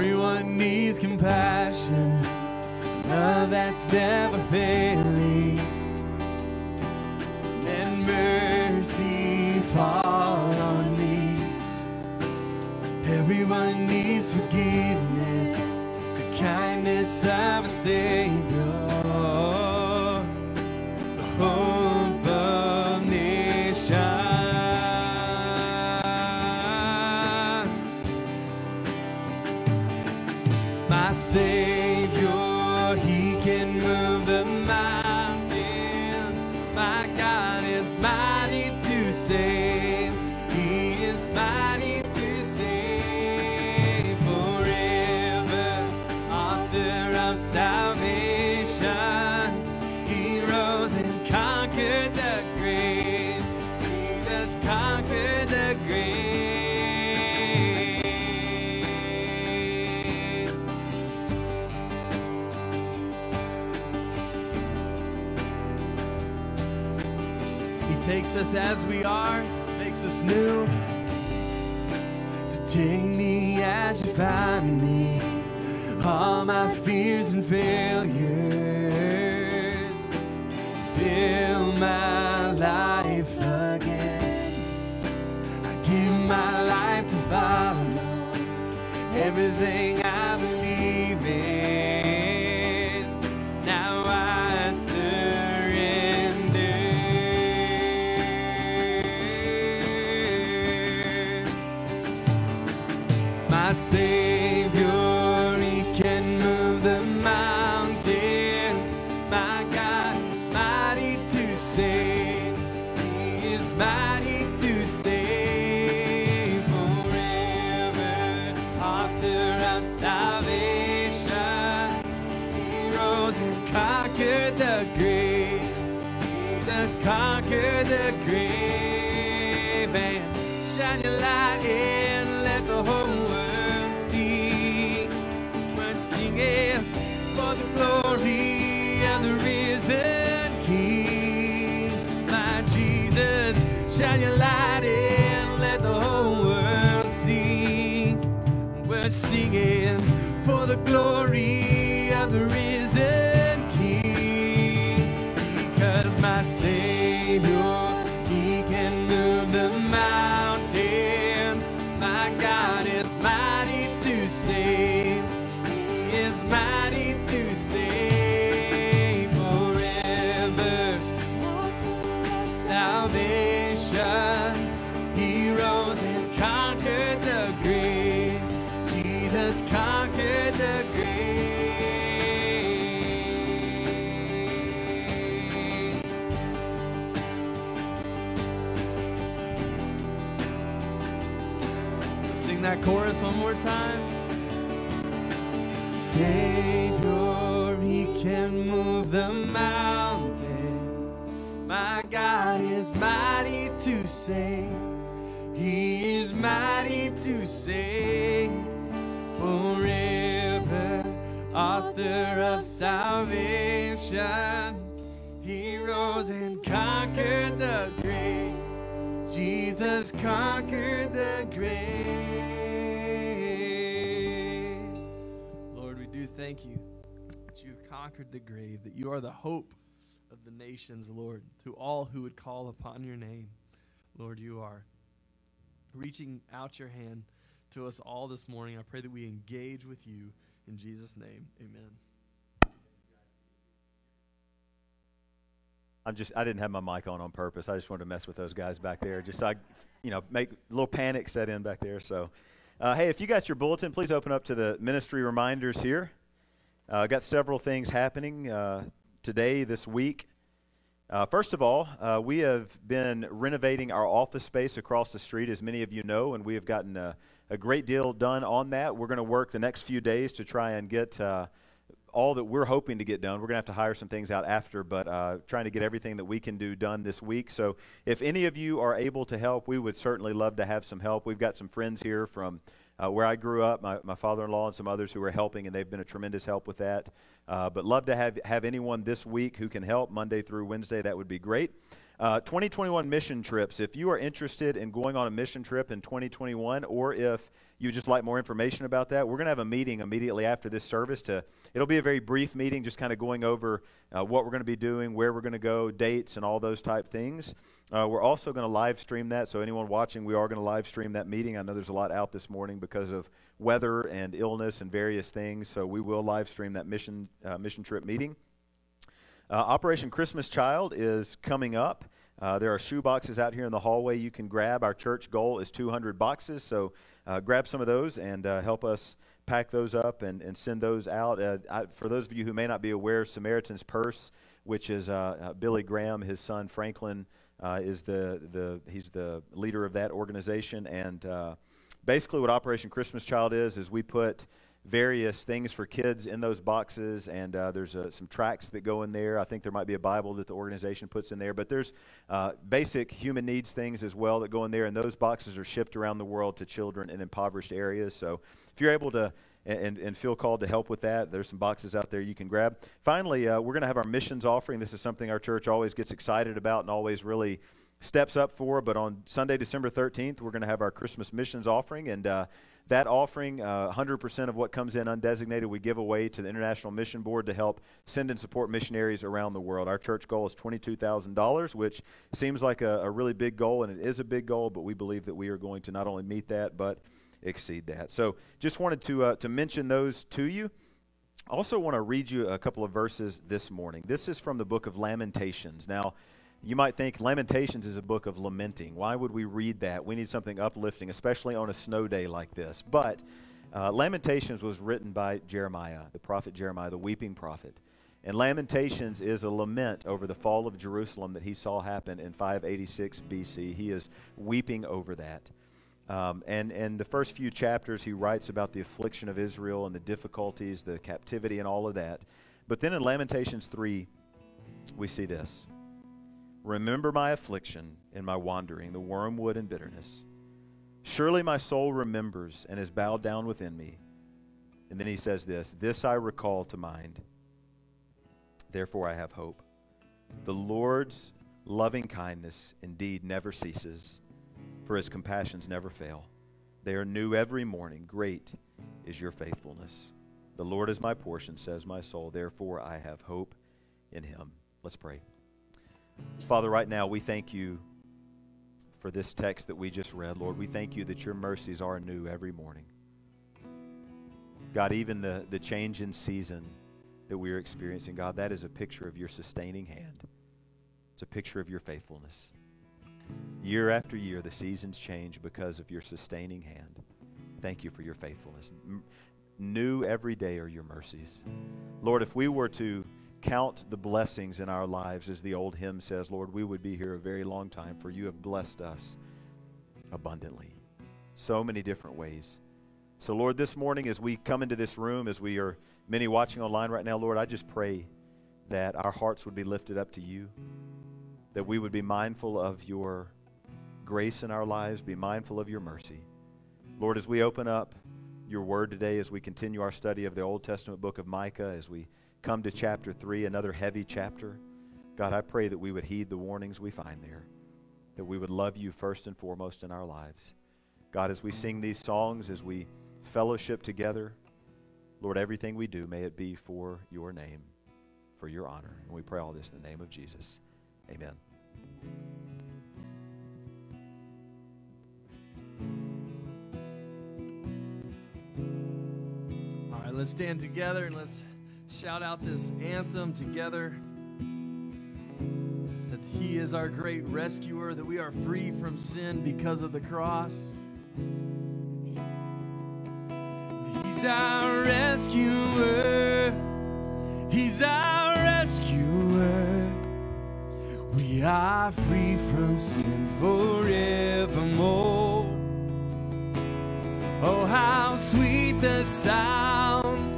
Everyone needs compassion, love that's never failing, and mercy fall on me. Everyone needs forgiveness, the kindness of a Savior, makes us new. So take me as you find me, all my fears and failures. Fill my life again. I give my life to follow everything shine your light and let the whole world see. We're singing for the glory save forever. Author of salvation. He rose and conquered the grave. Jesus conquered the grave. Lord, we do thank you that you've conquered the grave, that you are the hope of the nations, Lord, to all who would call upon your name. Lord, you are reaching out your hand to us all this morning. I pray that we engage with you in Jesus' name. Amen. I'm just I didn't have my mic on on purpose. I just wanted to mess with those guys back there. Just so I, you know, make a little panic set in back there. So, uh, hey, if you got your bulletin, please open up to the ministry reminders here. Uh, got several things happening uh, today, this week. Uh, first of all, uh, we have been renovating our office space across the street, as many of you know, and we have gotten a, a great deal done on that. We're going to work the next few days to try and get uh, all that we're hoping to get done. We're going to have to hire some things out after, but uh, trying to get everything that we can do done this week. So if any of you are able to help, we would certainly love to have some help. We've got some friends here from uh, where I grew up, my, my father-in-law and some others who are helping, and they've been a tremendous help with that. Uh, but love to have, have anyone this week who can help Monday through Wednesday. That would be great. Uh, 2021 mission trips. If you are interested in going on a mission trip in 2021, or if you just like more information about that, we're going to have a meeting immediately after this service. To it'll be a very brief meeting, just kind of going over uh, what we're going to be doing, where we're going to go, dates, and all those type things. Uh, we're also going to live stream that, so anyone watching, we are going to live stream that meeting. I know there's a lot out this morning because of weather and illness and various things, so we will live stream that mission uh, mission trip meeting. Uh, Operation Christmas Child is coming up. Uh, there are shoe boxes out here in the hallway you can grab. Our church goal is 200 boxes, so uh, grab some of those and uh, help us pack those up and, and send those out. Uh, I, for those of you who may not be aware, Samaritan's Purse, which is uh, Billy Graham, his son Franklin, is the, the he's the leader of that organization. And basically, what Operation Christmas Child is is we put various things for kids in those boxes, and uh, there's uh, some tracts that go in there. I think there might be a Bible that the organization puts in there, but there's uh, basic human needs things as well that go in there, and those boxes are shipped around the world to children in impoverished areas. So if you're able to and, and feel called to help with that, there's some boxes out there you can grab. Finally, uh, we're going to have our missions offering. This is something our church always gets excited about and always really steps up for. But on Sunday, December 13th, we're going to have our Christmas missions offering, and uh, that offering, uh, 100% of what comes in undesignated, we give away to the International Mission Board to help send and support missionaries around the world. Our church goal is $22,000, which seems like a, a really big goal, and it is a big goal, but we believe that we are going to not only meet that, but exceed that. So just wanted to, uh, to mention those to you. Also want to read you a couple of verses this morning. This is from the book of Lamentations. Now, you might think Lamentations is a book of lamenting. Why would we read that? We need something uplifting, especially on a snow day like this. But uh, Lamentations was written by Jeremiah, the prophet Jeremiah, the weeping prophet. And Lamentations is a lament over the fall of Jerusalem that he saw happen in 586 BC. He is weeping over that. Um, and in the first few chapters, he writes about the affliction of Israel and the difficulties, the captivity, and all of that. But then in Lamentations 3, we see this. Remember my affliction and my wandering, the wormwood and bitterness. Surely my soul remembers and is bowed down within me. And then he says this This I recall to mind. Therefore I have hope. The Lord's loving kindness indeed never ceases, for his compassions never fail. They are new every morning. Great is your faithfulness. The Lord is my portion, says my soul. Therefore I have hope in him. Let's pray. Father, right now we thank you for this text that we just read. Lord, we thank you that your mercies are new every morning. God, even the, the change in season that we are experiencing, God, that is a picture of your sustaining hand. It's a picture of your faithfulness. Year after year, the seasons change because of your sustaining hand. Thank you for your faithfulness. M- new every day are your mercies. Lord, if we were to count the blessings in our lives, as the old hymn says, Lord, we would be here a very long time, for you have blessed us abundantly. So many different ways. So, Lord, this morning as we come into this room, as we are many watching online right now, Lord, I just pray that our hearts would be lifted up to you, that we would be mindful of your grace in our lives, be mindful of your mercy. Lord, as we open up your word today, as we continue our study of the Old Testament book of Micah, as we come to chapter 3, another heavy chapter. God, I pray that we would heed the warnings we find there, that we would love you first and foremost in our lives. God, as we sing these songs, as we fellowship together, Lord, everything we do, may it be for your name, for your honor. And we pray all this in the name of Jesus. Amen. All right, let's stand together and let's shout out this anthem together that He is our great rescuer, that we are free from sin because of the cross. He's our rescuer. He's our rescuer. We are free from sin forevermore. Oh, how sweet the sound.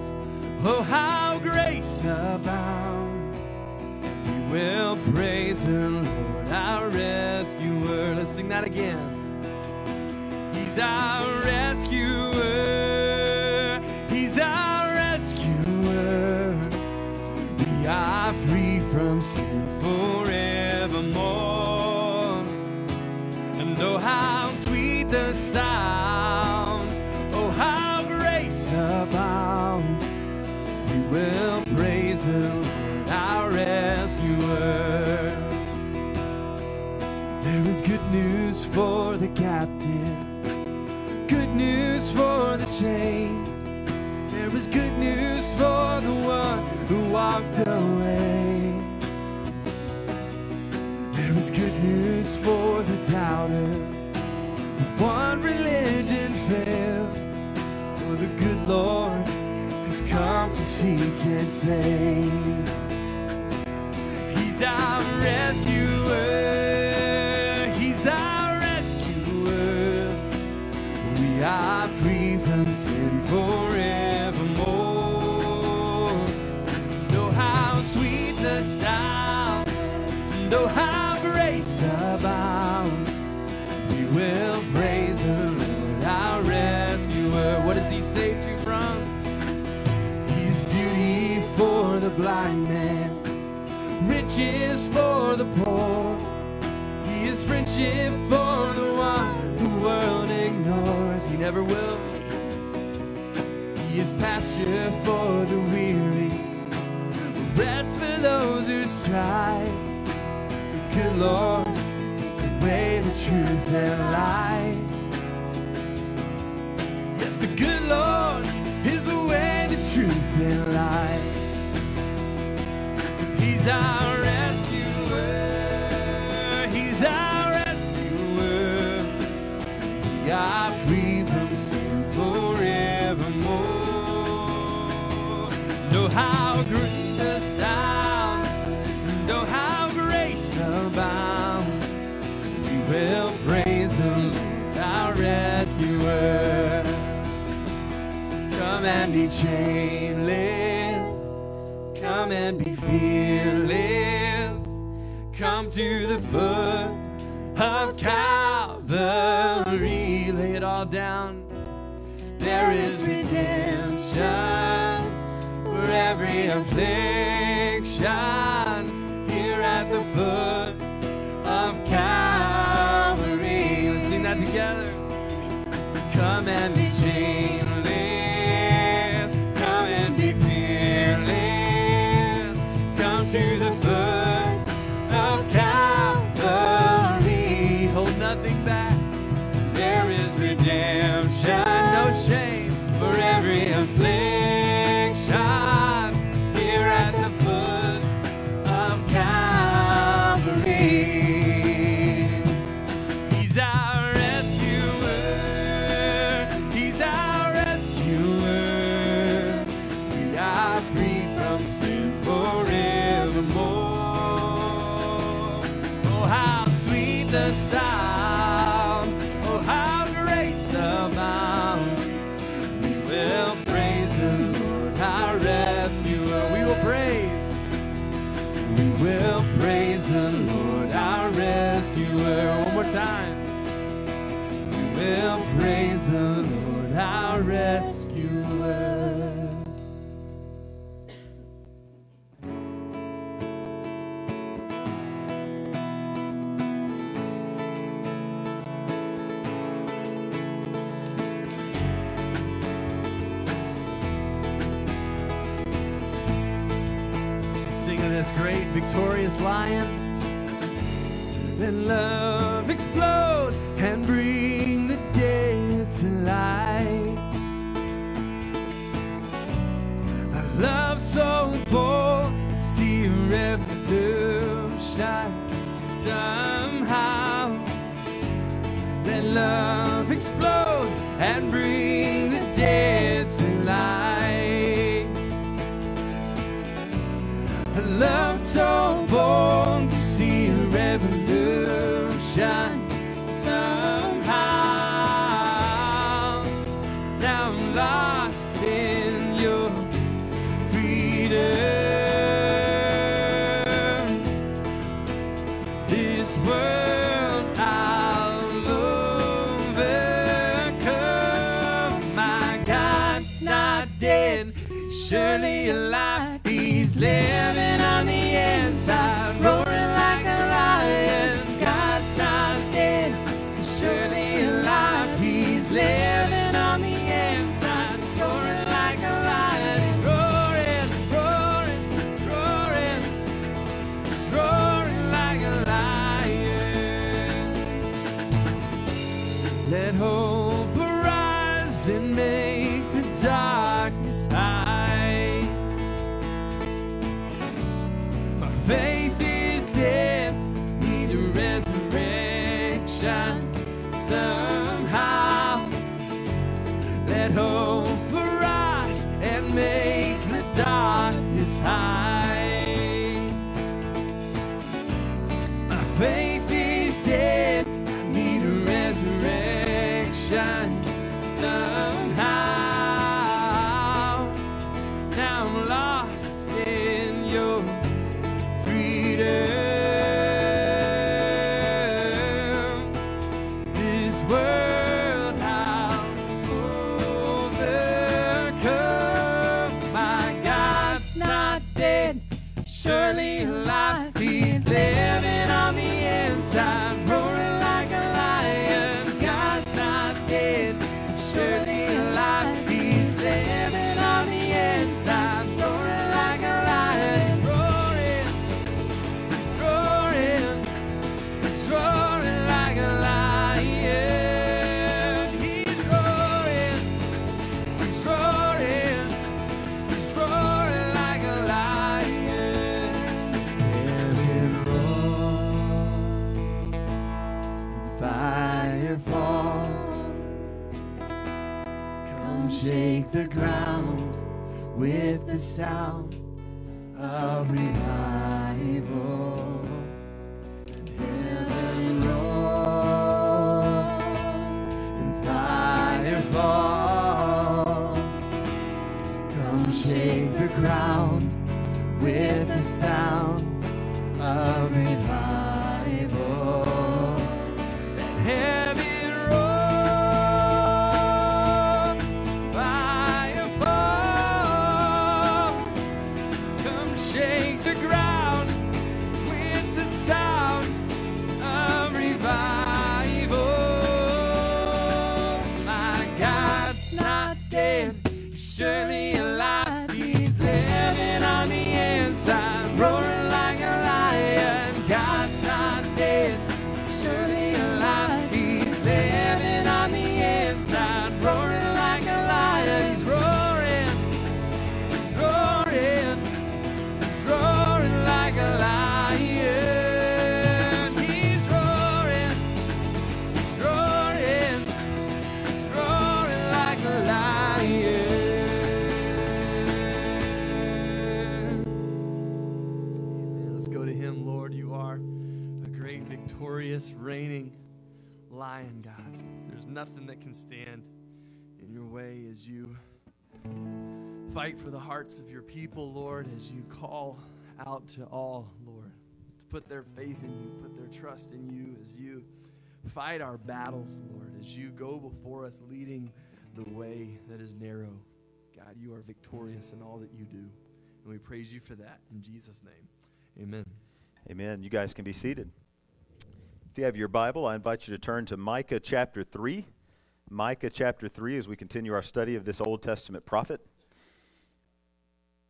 Oh, how grace. We will praise the Lord, our rescuer. Let's sing that again. He's our rescuer. there There is good news for the one who walked away. There is good news for the doubter, the one religion failed. For the good Lord has come to seek and save. He's our rescue. forevermore. Know how know how grace. We will praise the Lord, our rescuer. What He you from? He's beauty for the blind man, riches for the poor. He is friendship Lord the way, the truth, and life. shameless. Come and be fearless. Come to the foot. time. We will praise the Lord, our rescuer. Singing this great victorious lion then love explode. Let hope sound you fight for the hearts of your people, Lord, as you call out to all, Lord, to put their faith in you, put their trust in you, as you fight our battles, Lord, as you go before us, leading the way that is narrow. God, you are victorious in all that you do. And we praise you for that. In Jesus' name, amen. Amen. You guys can be seated. If you have your Bible, I invite you to turn to Micah chapter 3. Micah chapter 3 as we continue our study of this Old Testament prophet.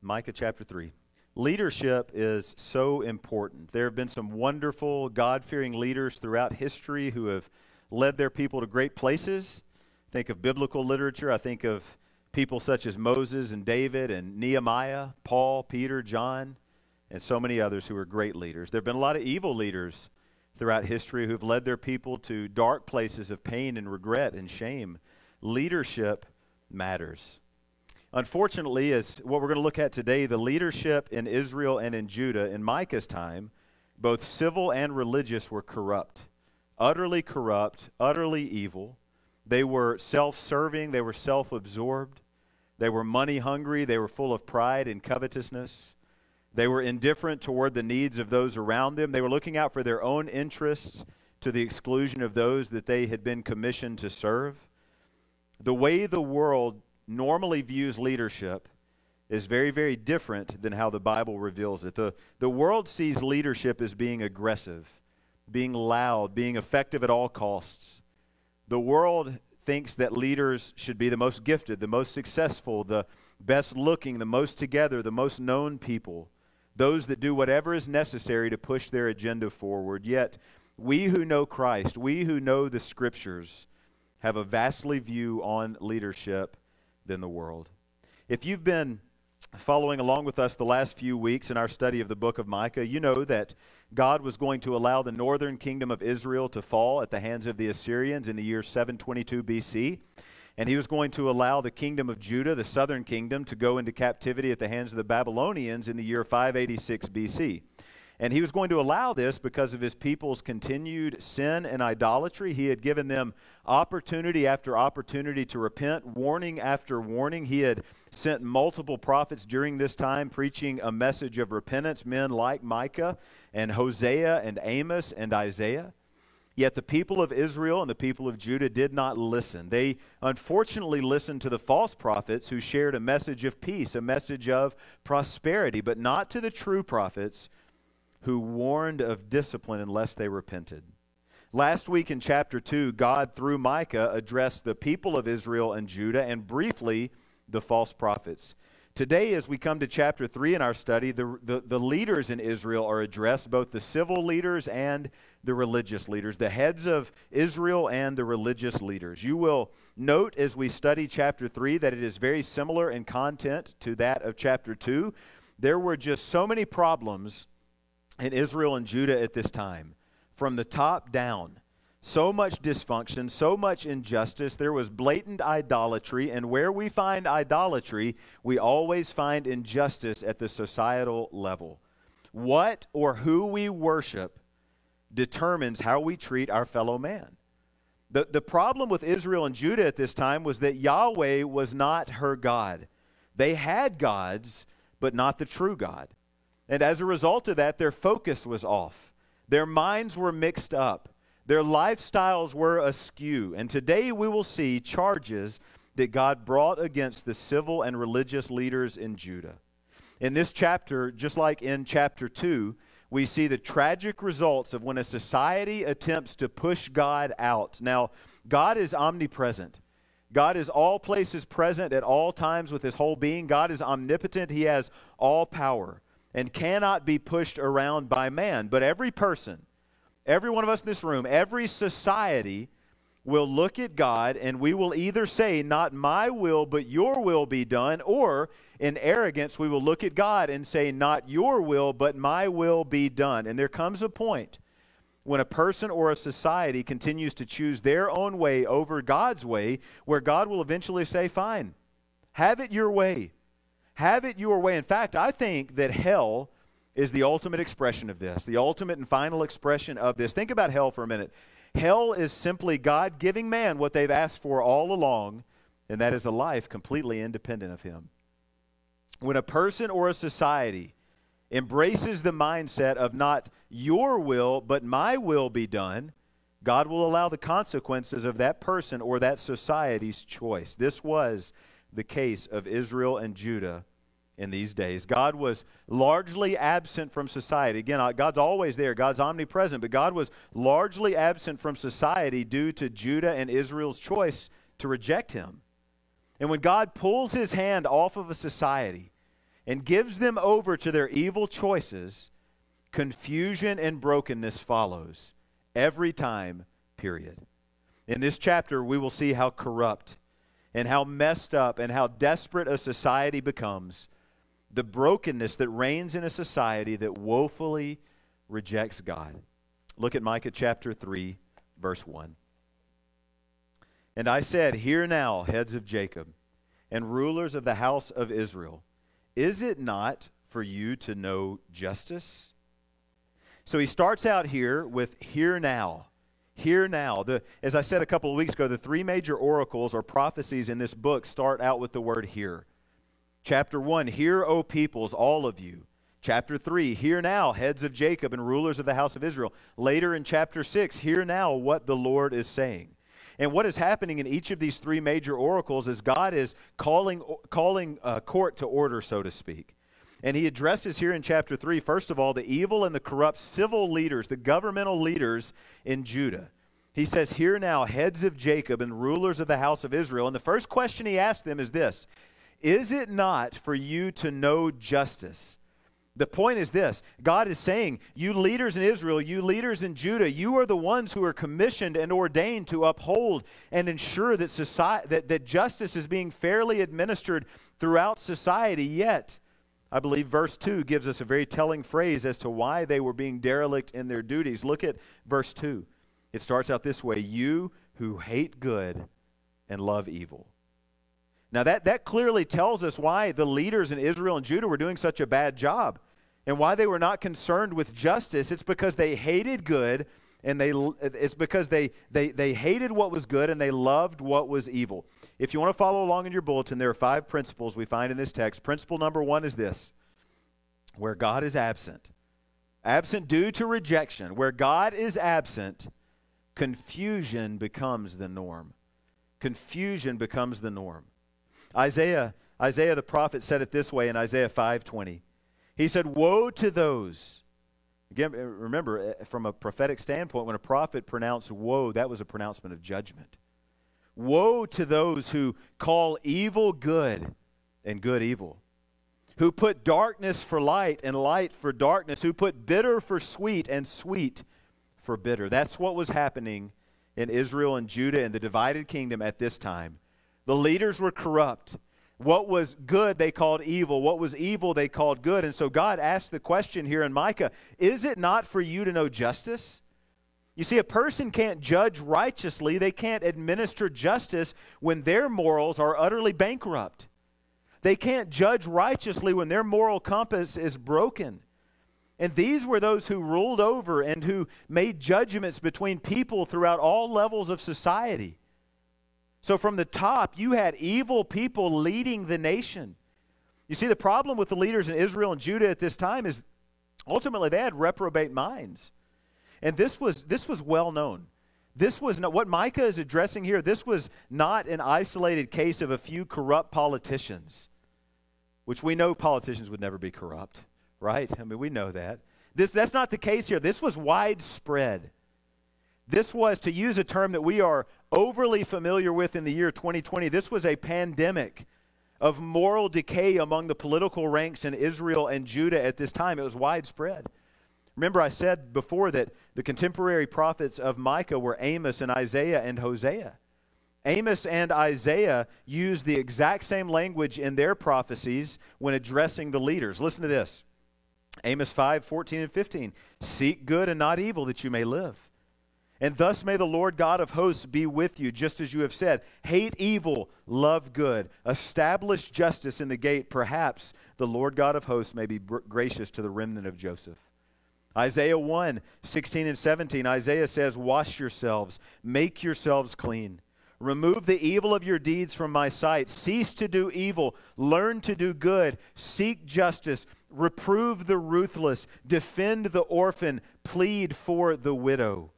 Micah chapter 3. Leadership is so important. There have been some wonderful, God fearing leaders throughout history who have led their people to great places. Think of biblical literature. I think of people such as Moses and David and Nehemiah, Paul, Peter, John, and so many others who were great leaders. There have been a lot of evil leaders throughout history who've led their people to dark places of pain and regret and shame. Leadership matters. Unfortunately, as what we're going to look at today, the leadership in Israel and in Judah in Micah's time, both civil and religious, were corrupt. Utterly corrupt, utterly evil. They were self serving, they were self absorbed, they were money hungry, they were full of pride and covetousness. They were indifferent toward the needs of those around them. They were looking out for their own interests to the exclusion of those that they had been commissioned to serve. The way the world normally views leadership is very, very different than how the Bible reveals it. The, the world sees leadership as being aggressive, being loud, being effective at all costs. The world thinks that leaders should be the most gifted, the most successful, the best looking, the most together, the most known people, those that do whatever is necessary to push their agenda forward. Yet, we who know Christ, we who know the scriptures, have a vastly view on leadership than the world. If you've been following along with us the last few weeks in our study of the book of Micah, you know that God was going to allow the northern kingdom of Israel to fall at the hands of the Assyrians in the year 722 BC. And he was going to allow the kingdom of Judah, the southern kingdom, to go into captivity at the hands of the Babylonians in the year 586 BC. And he was going to allow this because of his people's continued sin and idolatry. He had given them opportunity after opportunity to repent, warning after warning. He had sent multiple prophets during this time preaching a message of repentance, men like Micah and Hosea and Amos and Isaiah. Yet the people of Israel and the people of Judah did not listen. They unfortunately listened to the false prophets who shared a message of peace, a message of prosperity, but not to the true prophets who warned of discipline unless they repented. Last week in chapter 2, God, through Micah, addressed the people of Israel and Judah and briefly the false prophets. Today, as we come to chapter 3 in our study, the, the, the, leaders in Israel are addressed, both the civil leaders and the religious leaders, the heads of Israel and the religious leaders. You will note as we study chapter 3 that it is very similar in content to that of chapter 2. There were just so many problems in Israel and Judah at this time, from the top down. So much dysfunction, so much injustice. There was blatant idolatry, and where we find idolatry, we always find injustice at the societal level. What or who we worship determines how we treat our fellow man. The, the problem with Israel and Judah at this time was that Yahweh was not her God. They had gods, but not the true God. And as a result of that, their focus was off. Their minds were mixed up. Their lifestyles were askew. And today we will see charges that God brought against the civil and religious leaders in Judah. In this chapter, just like in chapter 2, we see the tragic results of when a society attempts to push God out. Now, God is omnipresent. God is all places present at all times with his whole being. God is omnipotent. He has all power and cannot be pushed around by man. But every person, every one of us in this room, every society will look at God and we will either say, Not my will, but your will be done, or in arrogance, we will look at God and say, Not your will, but my will be done. And there comes a point when a person or a society continues to choose their own way over God's way, where God will eventually say, Fine, have it your way. Have it your way. In fact, I think that hell is the ultimate expression of this, the ultimate and final expression of this. Think about hell for a minute. Hell is simply God giving man what they've asked for all along, and that is a life completely independent of Him. When a person or a society embraces the mindset of not your will, but my will be done, God will allow the consequences of that person or that society's choice. This was the case of Israel and Judah in these days. God was largely absent from society. Again, God's always there, God's omnipresent, but God was largely absent from society due to Judah and Israel's choice to reject him. And when God pulls his hand off of a society and gives them over to their evil choices, confusion and brokenness follows every time, period. In this chapter, we will see how corrupt and how messed up and how desperate a society becomes, the brokenness that reigns in a society that woefully rejects God. Look at Micah chapter 3, verse 1. And I said, Hear now, heads of Jacob, and rulers of the house of Israel, is it not for you to know justice? So he starts out here with, hear now. Hear now. The, as I said a couple of weeks ago, the three major oracles or prophecies in this book start out with the word hear. Chapter 1, Hear, O peoples, all of you. Chapter 3, Hear now, heads of Jacob and rulers of the house of Israel. Later in chapter 6, Hear now what the Lord is saying. And what is happening in each of these three major oracles is God is calling, calling uh, court to order, so to speak. And he addresses here in chapter 3, first of all, the evil and the corrupt civil leaders, the governmental leaders in Judah. He says, Hear now, heads of Jacob and rulers of the house of Israel. And the first question he asks them is this Is it not for you to know justice? The point is this God is saying, You leaders in Israel, you leaders in Judah, you are the ones who are commissioned and ordained to uphold and ensure that, society, that, that justice is being fairly administered throughout society. Yet, I believe verse 2 gives us a very telling phrase as to why they were being derelict in their duties. Look at verse 2. It starts out this way You who hate good and love evil. Now, that, that clearly tells us why the leaders in Israel and Judah were doing such a bad job and why they were not concerned with justice. It's because they hated good and they, it's because they, they, they hated what was good and they loved what was evil. If you want to follow along in your bulletin, there are five principles we find in this text. Principle number one is this where God is absent, absent due to rejection, where God is absent, confusion becomes the norm. Confusion becomes the norm. Isaiah, Isaiah the prophet said it this way in Isaiah 5:20. He said, "Woe to those." Again, remember eh, from a prophetic standpoint when a prophet pronounced woe, that was a pronouncement of judgment. Woe to those who call evil good and good evil, who put darkness for light and light for darkness, who put bitter for sweet and sweet for bitter. That's what was happening in Israel and Judah and the divided kingdom at this time. The leaders were corrupt. What was good, they called evil. What was evil, they called good. And so God asked the question here in Micah Is it not for you to know justice? You see, a person can't judge righteously, they can't administer justice when their morals are utterly bankrupt. They can't judge righteously when their moral compass is broken. And these were those who ruled over and who made judgments between people throughout all levels of society. So from the top, you had evil people leading the nation. You see, the problem with the leaders in Israel and Judah at this time is ultimately they had reprobate minds. And this was, this was well known. This was not, what Micah is addressing here, this was not an isolated case of a few corrupt politicians, which we know politicians would never be corrupt, right? I mean, we know that. This, that's not the case here. This was widespread. This was, to use a term that we are overly familiar with in the year 2020, this was a pandemic of moral decay among the political ranks in Israel and Judah at this time. It was widespread. Remember, I said before that the contemporary prophets of Micah were Amos and Isaiah and Hosea. Amos and Isaiah used the exact same language in their prophecies when addressing the leaders. Listen to this Amos 5 14 and 15. Seek good and not evil that you may live. And thus may the Lord God of hosts be with you, just as you have said. Hate evil, love good, establish justice in the gate. Perhaps the Lord God of hosts may be gracious to the remnant of Joseph. Isaiah 1 16 and 17, Isaiah says, Wash yourselves, make yourselves clean. Remove the evil of your deeds from my sight. Cease to do evil. Learn to do good. Seek justice. Reprove the ruthless. Defend the orphan. Plead for the widow.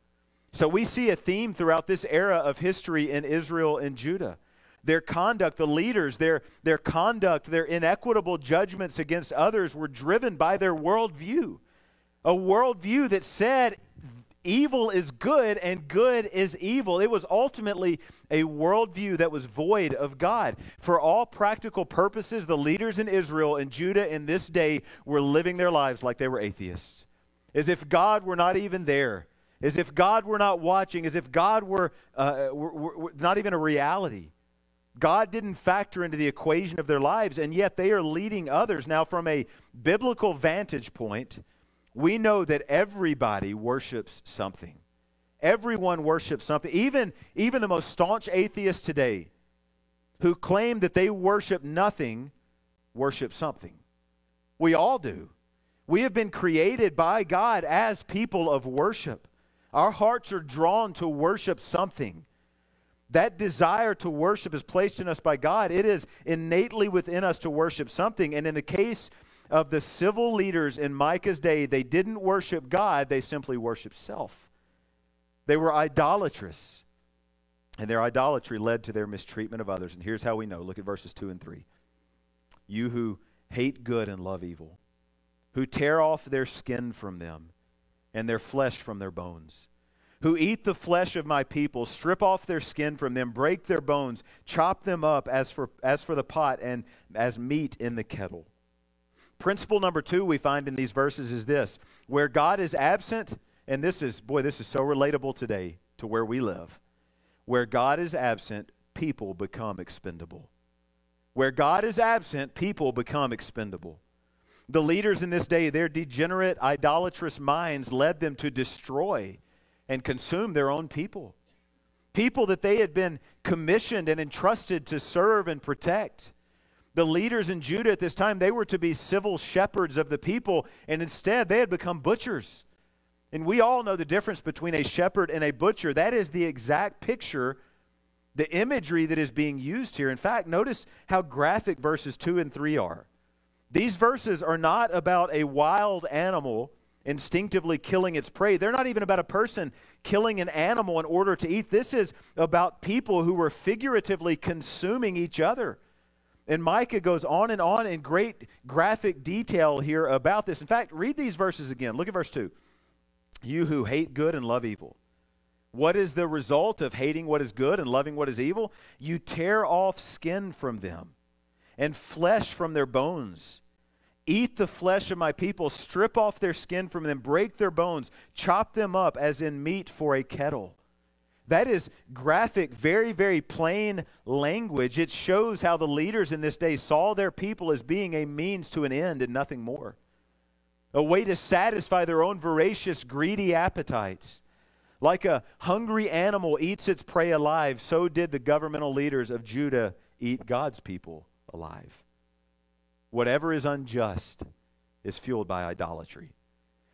So we see a theme throughout this era of history in Israel and Judah. Their conduct, the leaders, their, their conduct, their inequitable judgments against others were driven by their worldview. A worldview that said evil is good and good is evil. It was ultimately a worldview that was void of God. For all practical purposes, the leaders in Israel and Judah in this day were living their lives like they were atheists, as if God were not even there as if God were not watching, as if God were, uh, were, were not even a reality. God didn't factor into the equation of their lives, and yet they are leading others. Now, from a biblical vantage point, we know that everybody worships something. Everyone worships something. Even, even the most staunch atheists today who claim that they worship nothing worship something. We all do. We have been created by God as people of worship. Our hearts are drawn to worship something. That desire to worship is placed in us by God. It is innately within us to worship something. And in the case of the civil leaders in Micah's day, they didn't worship God, they simply worshiped self. They were idolatrous. And their idolatry led to their mistreatment of others. And here's how we know look at verses 2 and 3. You who hate good and love evil, who tear off their skin from them and their flesh from their bones. Who eat the flesh of my people, strip off their skin from them, break their bones, chop them up as for, as for the pot and as meat in the kettle. Principle number two we find in these verses is this where God is absent, and this is, boy, this is so relatable today to where we live. Where God is absent, people become expendable. Where God is absent, people become expendable. The leaders in this day, their degenerate, idolatrous minds led them to destroy and consume their own people. People that they had been commissioned and entrusted to serve and protect. The leaders in Judah at this time, they were to be civil shepherds of the people, and instead they had become butchers. And we all know the difference between a shepherd and a butcher. That is the exact picture, the imagery that is being used here. In fact, notice how graphic verses 2 and 3 are. These verses are not about a wild animal instinctively killing its prey. They're not even about a person killing an animal in order to eat. This is about people who were figuratively consuming each other. And Micah goes on and on in great graphic detail here about this. In fact, read these verses again. Look at verse 2. You who hate good and love evil. What is the result of hating what is good and loving what is evil? You tear off skin from them and flesh from their bones. Eat the flesh of my people, strip off their skin from them, break their bones, chop them up as in meat for a kettle. That is graphic, very, very plain language. It shows how the leaders in this day saw their people as being a means to an end and nothing more, a way to satisfy their own voracious, greedy appetites. Like a hungry animal eats its prey alive, so did the governmental leaders of Judah eat God's people alive. Whatever is unjust is fueled by idolatry.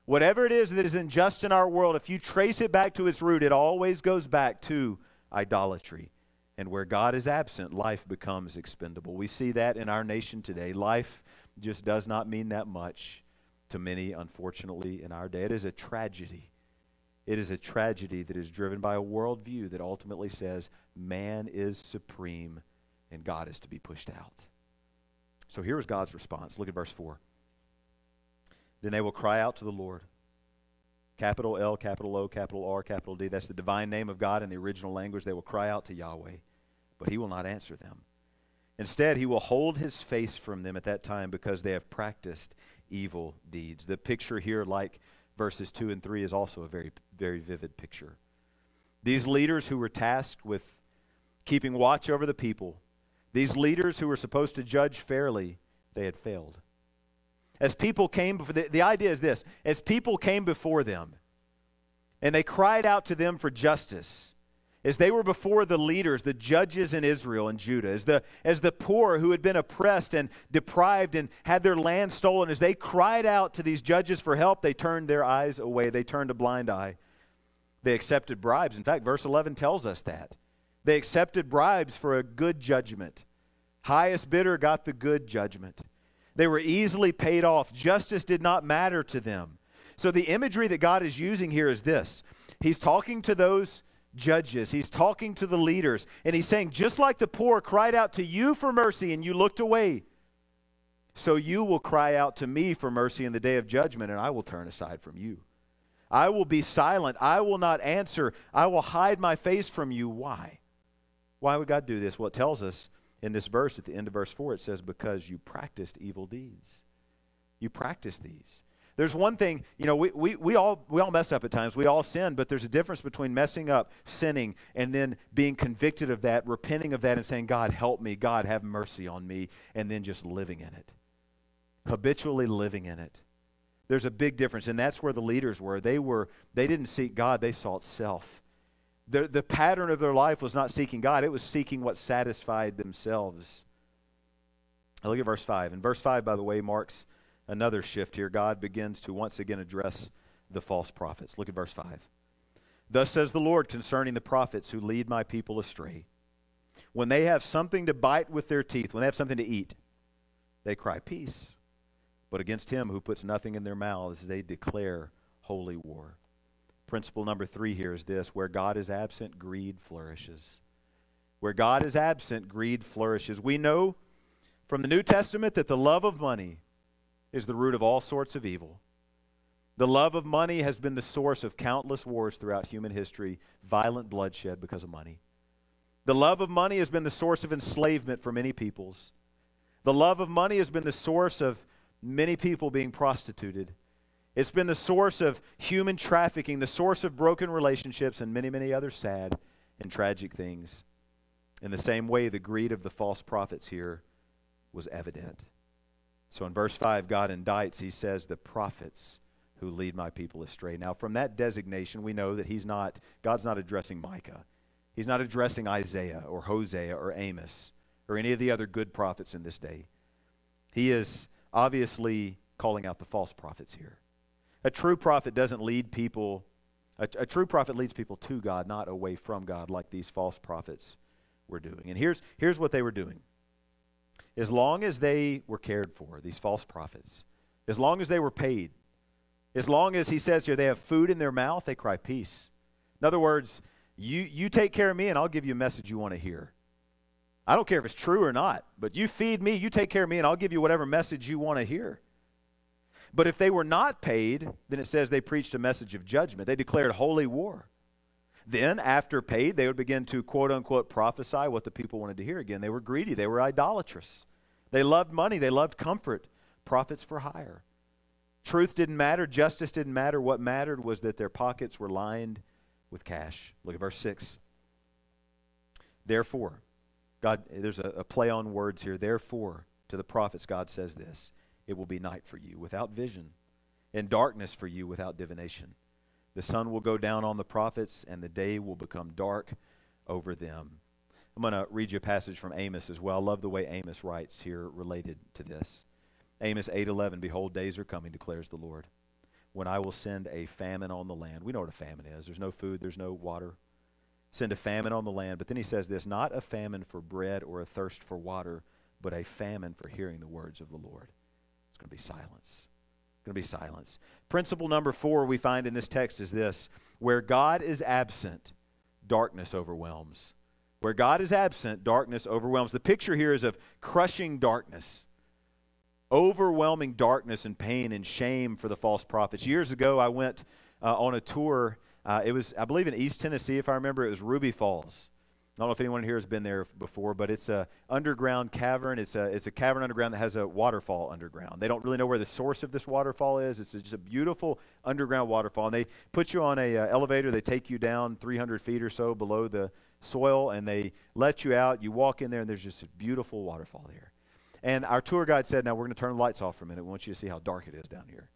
Whatever it is that is unjust in our world, if you trace it back to its root, it always goes back to idolatry. And where God is absent, life becomes expendable. We see that in our nation today. Life just does not mean that much to many, unfortunately, in our day. It is a tragedy. It is a tragedy that is driven by a worldview that ultimately says man is supreme and God is to be pushed out. So here is God's response. Look at verse 4. Then they will cry out to the Lord. Capital L, capital O, capital R, capital D. That's the divine name of God in the original language. They will cry out to Yahweh, but he will not answer them. Instead, he will hold his face from them at that time because they have practiced evil deeds. The picture here, like verses 2 and 3, is also a very, very vivid picture. These leaders who were tasked with keeping watch over the people, these leaders who were supposed to judge fairly, they had failed. As people came before, the, the idea is this as people came before them and they cried out to them for justice, as they were before the leaders, the judges in Israel and Judah, as the, as the poor who had been oppressed and deprived and had their land stolen, as they cried out to these judges for help, they turned their eyes away. They turned a blind eye. They accepted bribes. In fact, verse 11 tells us that. They accepted bribes for a good judgment. Highest bidder got the good judgment. They were easily paid off. Justice did not matter to them. So the imagery that God is using here is this He's talking to those judges, He's talking to the leaders, and He's saying, just like the poor cried out to you for mercy and you looked away, so you will cry out to me for mercy in the day of judgment, and I will turn aside from you. I will be silent. I will not answer. I will hide my face from you. Why? Why would God do this? Well, it tells us in this verse, at the end of verse 4, it says, Because you practiced evil deeds. You practiced these. There's one thing, you know, we, we, we, all, we all mess up at times. We all sin, but there's a difference between messing up, sinning, and then being convicted of that, repenting of that, and saying, God, help me. God, have mercy on me, and then just living in it. Habitually living in it. There's a big difference, and that's where the leaders were. They were they didn't seek God, they sought self. The, the pattern of their life was not seeking God, it was seeking what satisfied themselves. Now look at verse 5. And verse 5, by the way, marks another shift here. God begins to once again address the false prophets. Look at verse 5. Thus says the Lord concerning the prophets who lead my people astray. When they have something to bite with their teeth, when they have something to eat, they cry peace. But against him who puts nothing in their mouths, they declare holy war. Principle number three here is this where God is absent, greed flourishes. Where God is absent, greed flourishes. We know from the New Testament that the love of money is the root of all sorts of evil. The love of money has been the source of countless wars throughout human history, violent bloodshed because of money. The love of money has been the source of enslavement for many peoples. The love of money has been the source of many people being prostituted. It's been the source of human trafficking, the source of broken relationships, and many, many other sad and tragic things. In the same way, the greed of the false prophets here was evident. So in verse 5, God indicts, he says, the prophets who lead my people astray. Now, from that designation, we know that he's not, God's not addressing Micah. He's not addressing Isaiah or Hosea or Amos or any of the other good prophets in this day. He is obviously calling out the false prophets here. A true prophet doesn't lead people, a, a, true prophet leads people to God, not away from God, like these false prophets were doing. And here's, here's what they were doing. As long as they were cared for, these false prophets, as long as they were paid, as long as he says here they have food in their mouth, they cry peace. In other words, you, you take care of me and I'll give you a message you want to hear. I don't care if it's true or not, but you feed me, you take care of me, and I'll give you whatever message you want to hear. But if they were not paid, then it says they preached a message of judgment. They declared holy war. Then, after paid, they would begin to quote unquote prophesy what the people wanted to hear again. They were greedy, they were idolatrous. They loved money, they loved comfort. prophets for hire. Truth didn't matter, justice didn't matter. What mattered was that their pockets were lined with cash. Look at verse 6. Therefore, God, there's a, a play on words here. Therefore, to the prophets, God says this it will be night for you without vision, and darkness for you without divination. The sun will go down on the prophets, and the day will become dark over them. I'm going to read you a passage from Amos as well. I love the way Amos writes here related to this. Amos 8:11 Behold days are coming declares the Lord when I will send a famine on the land. We know what a famine is. There's no food, there's no water. Send a famine on the land. But then he says this, not a famine for bread or a thirst for water, but a famine for hearing the words of the Lord. Going to be silence. It's going to be silence. Principle number 4 we find in this text is this, where God is absent, darkness overwhelms. Where God is absent, darkness overwhelms. The picture here is of crushing darkness overwhelming darkness and pain and shame for the false prophets. Years ago, I went uh, on a tour. Uh, it was, I believe, in East Tennessee, if I remember. It was Ruby Falls. I don't know if anyone here has been there before, but it's a underground cavern. It's a it's a cavern underground that has a waterfall underground. They don't really know where the source of this waterfall is. It's just a beautiful underground waterfall, and they put you on a uh, elevator. They take you down 300 feet or so below the soil, and they let you out. You walk in there, and there's just a beautiful waterfall there. And our tour guide said, Now we're going to turn the lights off for a minute. We want you to see how dark it is down here.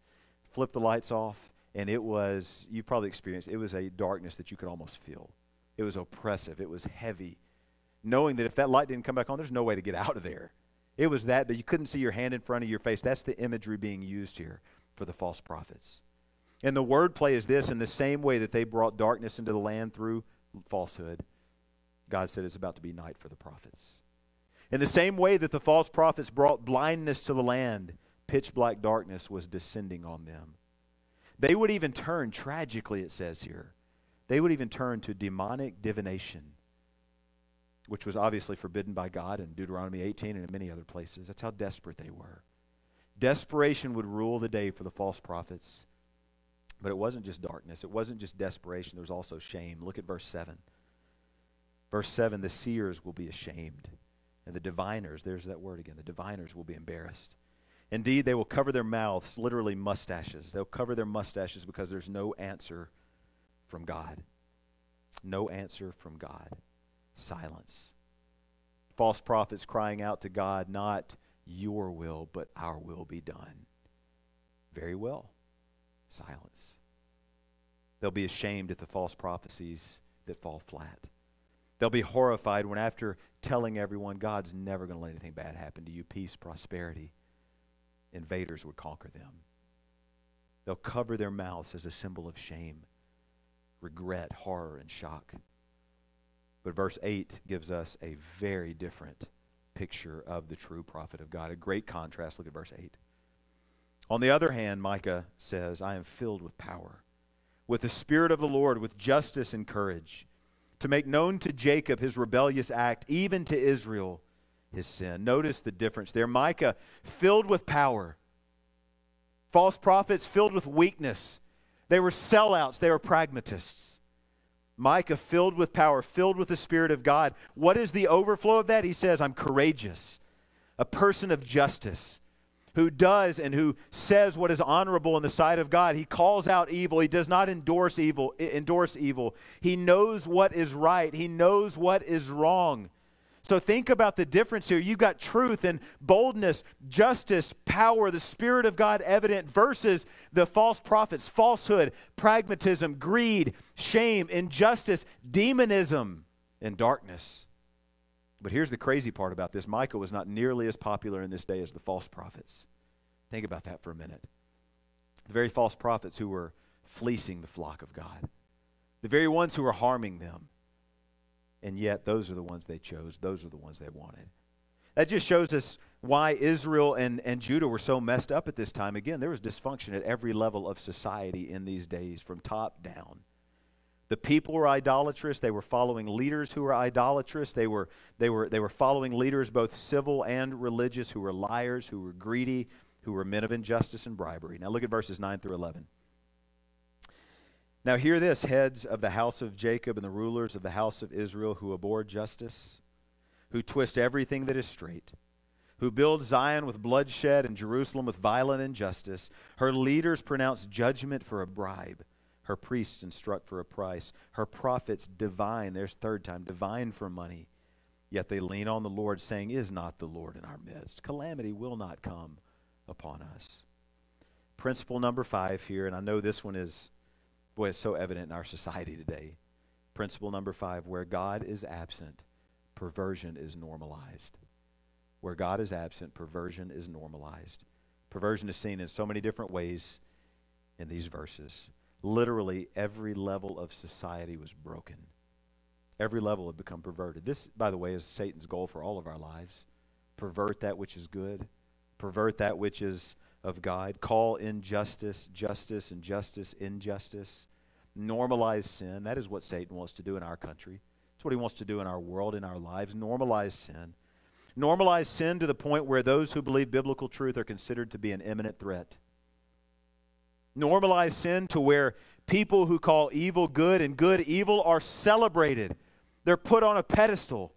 Flip the lights off, and it was, you probably experienced, it was a darkness that you could almost feel. It was oppressive, it was heavy. Knowing that if that light didn't come back on, there's no way to get out of there. It was that, that you couldn't see your hand in front of your face. That's the imagery being used here for the false prophets. And the wordplay is this in the same way that they brought darkness into the land through falsehood, God said it's about to be night for the prophets. In the same way that the false prophets brought blindness to the land, pitch black darkness was descending on them. They would even turn, tragically, it says here, they would even turn to demonic divination, which was obviously forbidden by God in Deuteronomy 18 and in many other places. That's how desperate they were. Desperation would rule the day for the false prophets. But it wasn't just darkness, it wasn't just desperation, there was also shame. Look at verse 7. Verse 7 the seers will be ashamed. And the diviners, there's that word again, the diviners will be embarrassed. Indeed, they will cover their mouths, literally mustaches. They'll cover their mustaches because there's no answer from God. No answer from God. Silence. False prophets crying out to God, not your will, but our will be done. Very well. Silence. They'll be ashamed at the false prophecies that fall flat. They'll be horrified when, after telling everyone God's never going to let anything bad happen to you, peace, prosperity, invaders would conquer them. They'll cover their mouths as a symbol of shame, regret, horror, and shock. But verse 8 gives us a very different picture of the true prophet of God. A great contrast. Look at verse 8. On the other hand, Micah says, I am filled with power, with the Spirit of the Lord, with justice and courage to make known to Jacob his rebellious act, even to Israel his sin. Notice the difference there. Micah, filled with power. False prophets filled with weakness. They were sellouts, they were pragmatists. Micah, filled with power, filled with the Spirit of God. What is the overflow of that? He says, I'm courageous, a person of justice. who does and who says what is honorable in the sight of God. He calls out evil. He does not endorse evil, endorse evil. He knows what is right. He knows what is wrong. So think about the difference here. You've got truth and boldness, justice, power, the Spirit of God evident versus the false prophets, falsehood, pragmatism, greed, shame, injustice, demonism, and darkness. But here's the crazy part about this Micah was not nearly as popular in this day as the false prophets. Think about that for a minute. The very false prophets who were fleecing the flock of God, the very ones who were harming them and yet, those are the ones they chose. Those are the ones they wanted. That just shows us why Israel and, and Judah were so messed up at this time. Again, there was dysfunction at every level of society in these days, from top down. The people were idolatrous. They were following leaders who were idolatrous. They were, they, were, they were following leaders, both civil and religious, who were liars, who were greedy, who were men of injustice and bribery. Now look at verses 9 through 11. Now, hear this heads of the house of Jacob and the rulers of the house of Israel who abhor justice, who twist everything that is straight, who build Zion with bloodshed and Jerusalem with violent injustice. Her leaders pronounce judgment for a bribe, her priests instruct for a price, her prophets divine, there's third time, divine for money. Yet they lean on the Lord, saying, Is not the Lord in our midst? Calamity will not come upon us. Principle number five here, and I know this one is Boy, it's so evident in our society today. Principle number five where God is absent, perversion is normalized. Where God is absent, perversion is normalized. Perversion is seen in so many different ways in these verses. Literally, every level of society was broken. Every level had become perverted. This, by the way, is Satan's goal for all of our lives pervert that which is good, pervert that which is of God. Call injustice justice and justice injustice. Normalize sin. That is what Satan wants to do in our country. It's what he wants to do in our world, in our lives. Normalize sin. Normalize sin to the point where those who believe biblical truth are considered to be an imminent threat. Normalize sin to where people who call evil good and good evil are celebrated. They're put on a pedestal.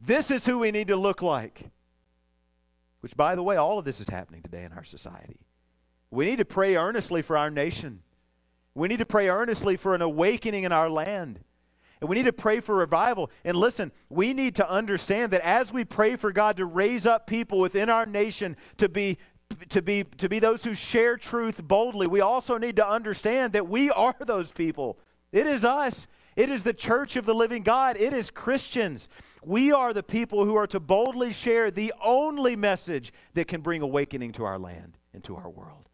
This is who we need to look like. Which, by the way, all of this is happening today in our society. We need to pray earnestly for our nation. We need to pray earnestly for an awakening in our land. And we need to pray for revival. And listen, we need to understand that as we pray for God to raise up people within our nation to be to be to be those who share truth boldly, we also need to understand that we are those people. It is us. It is the church of the living God. It is Christians. We are the people who are to boldly share the only message that can bring awakening to our land and to our world.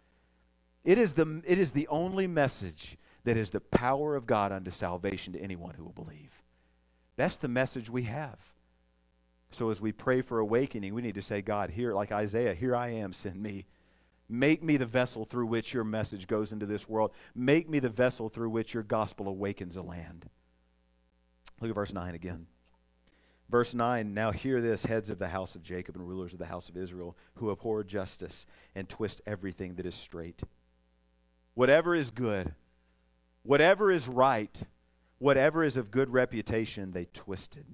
It is the, it is the only message that is the power of God unto salvation to anyone who will believe. That's the message we have. So as we pray for awakening, we need to say, God, here, like Isaiah, here I am, send me. Make me the vessel through which your message goes into this world. Make me the vessel through which your gospel awakens a land. Look at verse 9 again. Verse 9 Now hear this, heads of the house of Jacob and rulers of the house of Israel, who abhor justice and twist everything that is straight. Whatever is good, whatever is right, whatever is of good reputation, they twisted.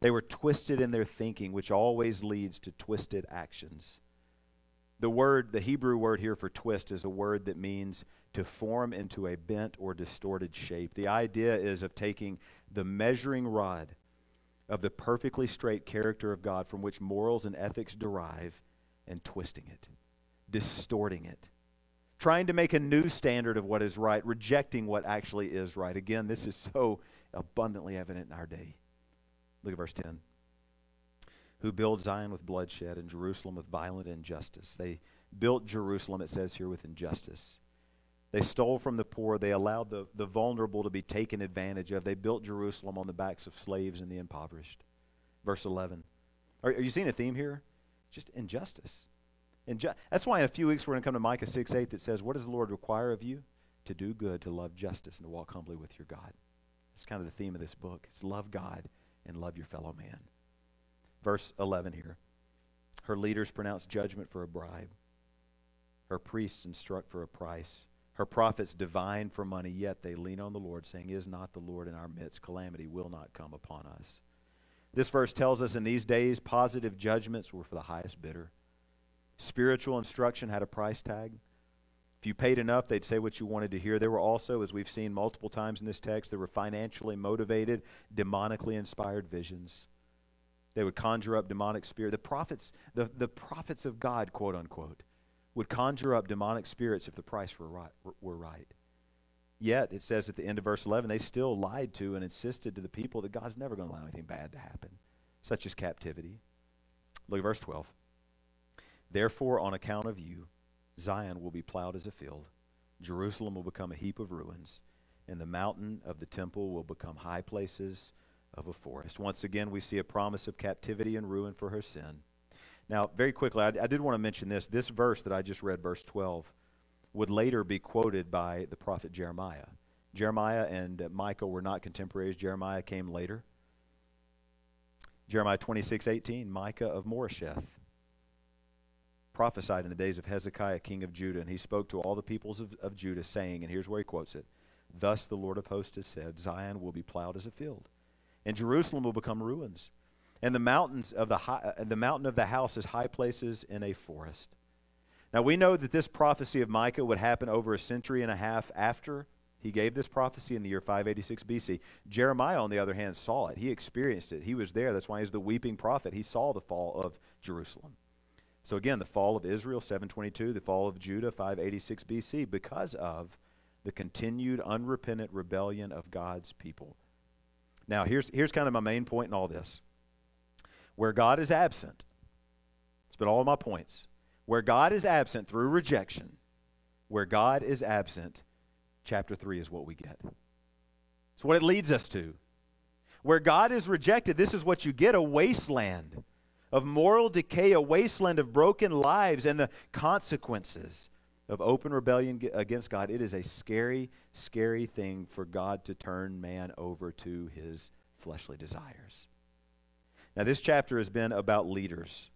They were twisted in their thinking, which always leads to twisted actions. The word, the Hebrew word here for twist, is a word that means to form into a bent or distorted shape. The idea is of taking the measuring rod of the perfectly straight character of God from which morals and ethics derive and twisting it, distorting it, trying to make a new standard of what is right, rejecting what actually is right. Again, this is so abundantly evident in our day. Look at verse 10 who build Zion with bloodshed and Jerusalem with violent injustice. They built Jerusalem, it says here, with injustice. They stole from the poor. They allowed the, the vulnerable to be taken advantage of. They built Jerusalem on the backs of slaves and the impoverished. Verse 11. Are, are you seeing a theme here? Just injustice. Inju- That's why in a few weeks we're going to come to Micah 6 8 that says, What does the Lord require of you? To do good, to love justice, and to walk humbly with your God. That's kind of the theme of this book. It's love God and love your fellow man. Verse 11 here. Her leaders pronounce judgment for a bribe. Her priests instruct for a price. Her prophets divine for money, yet they lean on the Lord, saying, Is not the Lord in our midst? Calamity will not come upon us. This verse tells us in these days, positive judgments were for the highest bidder. Spiritual instruction had a price tag. If you paid enough, they'd say what you wanted to hear. There were also, as we've seen multiple times in this text, there were financially motivated, demonically inspired visions. They would conjure up demonic spirit. The prophets, the, the prophets of God, quote unquote, would conjure up demonic spirits if the price were right, were right. Yet, it says at the end of verse 11, they still lied to and insisted to the people that God's never going to allow anything bad to happen, such as captivity. Look at verse 12. Therefore, on account of you, Zion will be plowed as a field, Jerusalem will become a heap of ruins, and the mountain of the temple will become high places of a forest. Once again, we see a promise of captivity and ruin for her sin. Now, very quickly, I, I did want to mention this. This verse that I just read, verse 12, would later be quoted by the prophet Jeremiah. Jeremiah and Micah were not contemporaries. Jeremiah came later. Jeremiah 26, 18, Micah of Moresheth prophesied in the days of Hezekiah, king of Judah, and he spoke to all the peoples of, of Judah, saying, and here's where he quotes it Thus the Lord of hosts has said, Zion will be plowed as a field, and Jerusalem will become ruins, and the mountains of the, high, uh, the mountain of the house is high places in a forest. Now we know that this prophecy of Micah would happen over a century and a half after he gave this prophecy in the year 586 BC. Jeremiah, on the other hand, saw it. He experienced it. He was there. That's why he's the weeping prophet. He saw the fall of Jerusalem. So again, the fall of Israel, 722, the fall of Judah, 586 BC, because of the continued unrepentant rebellion of God's people. Now, here's, here's kind of my main point in all this. Where God is absent, it's been all my points. Where God is absent through rejection, where God is absent, chapter 3 is what we get. It's what it leads us to. Where God is rejected, this is what you get a wasteland of moral decay, a wasteland of broken lives, and the consequences of open rebellion against God. It is a scary, scary thing for God to turn man over to his fleshly desires. Now, this chapter has been about leaders,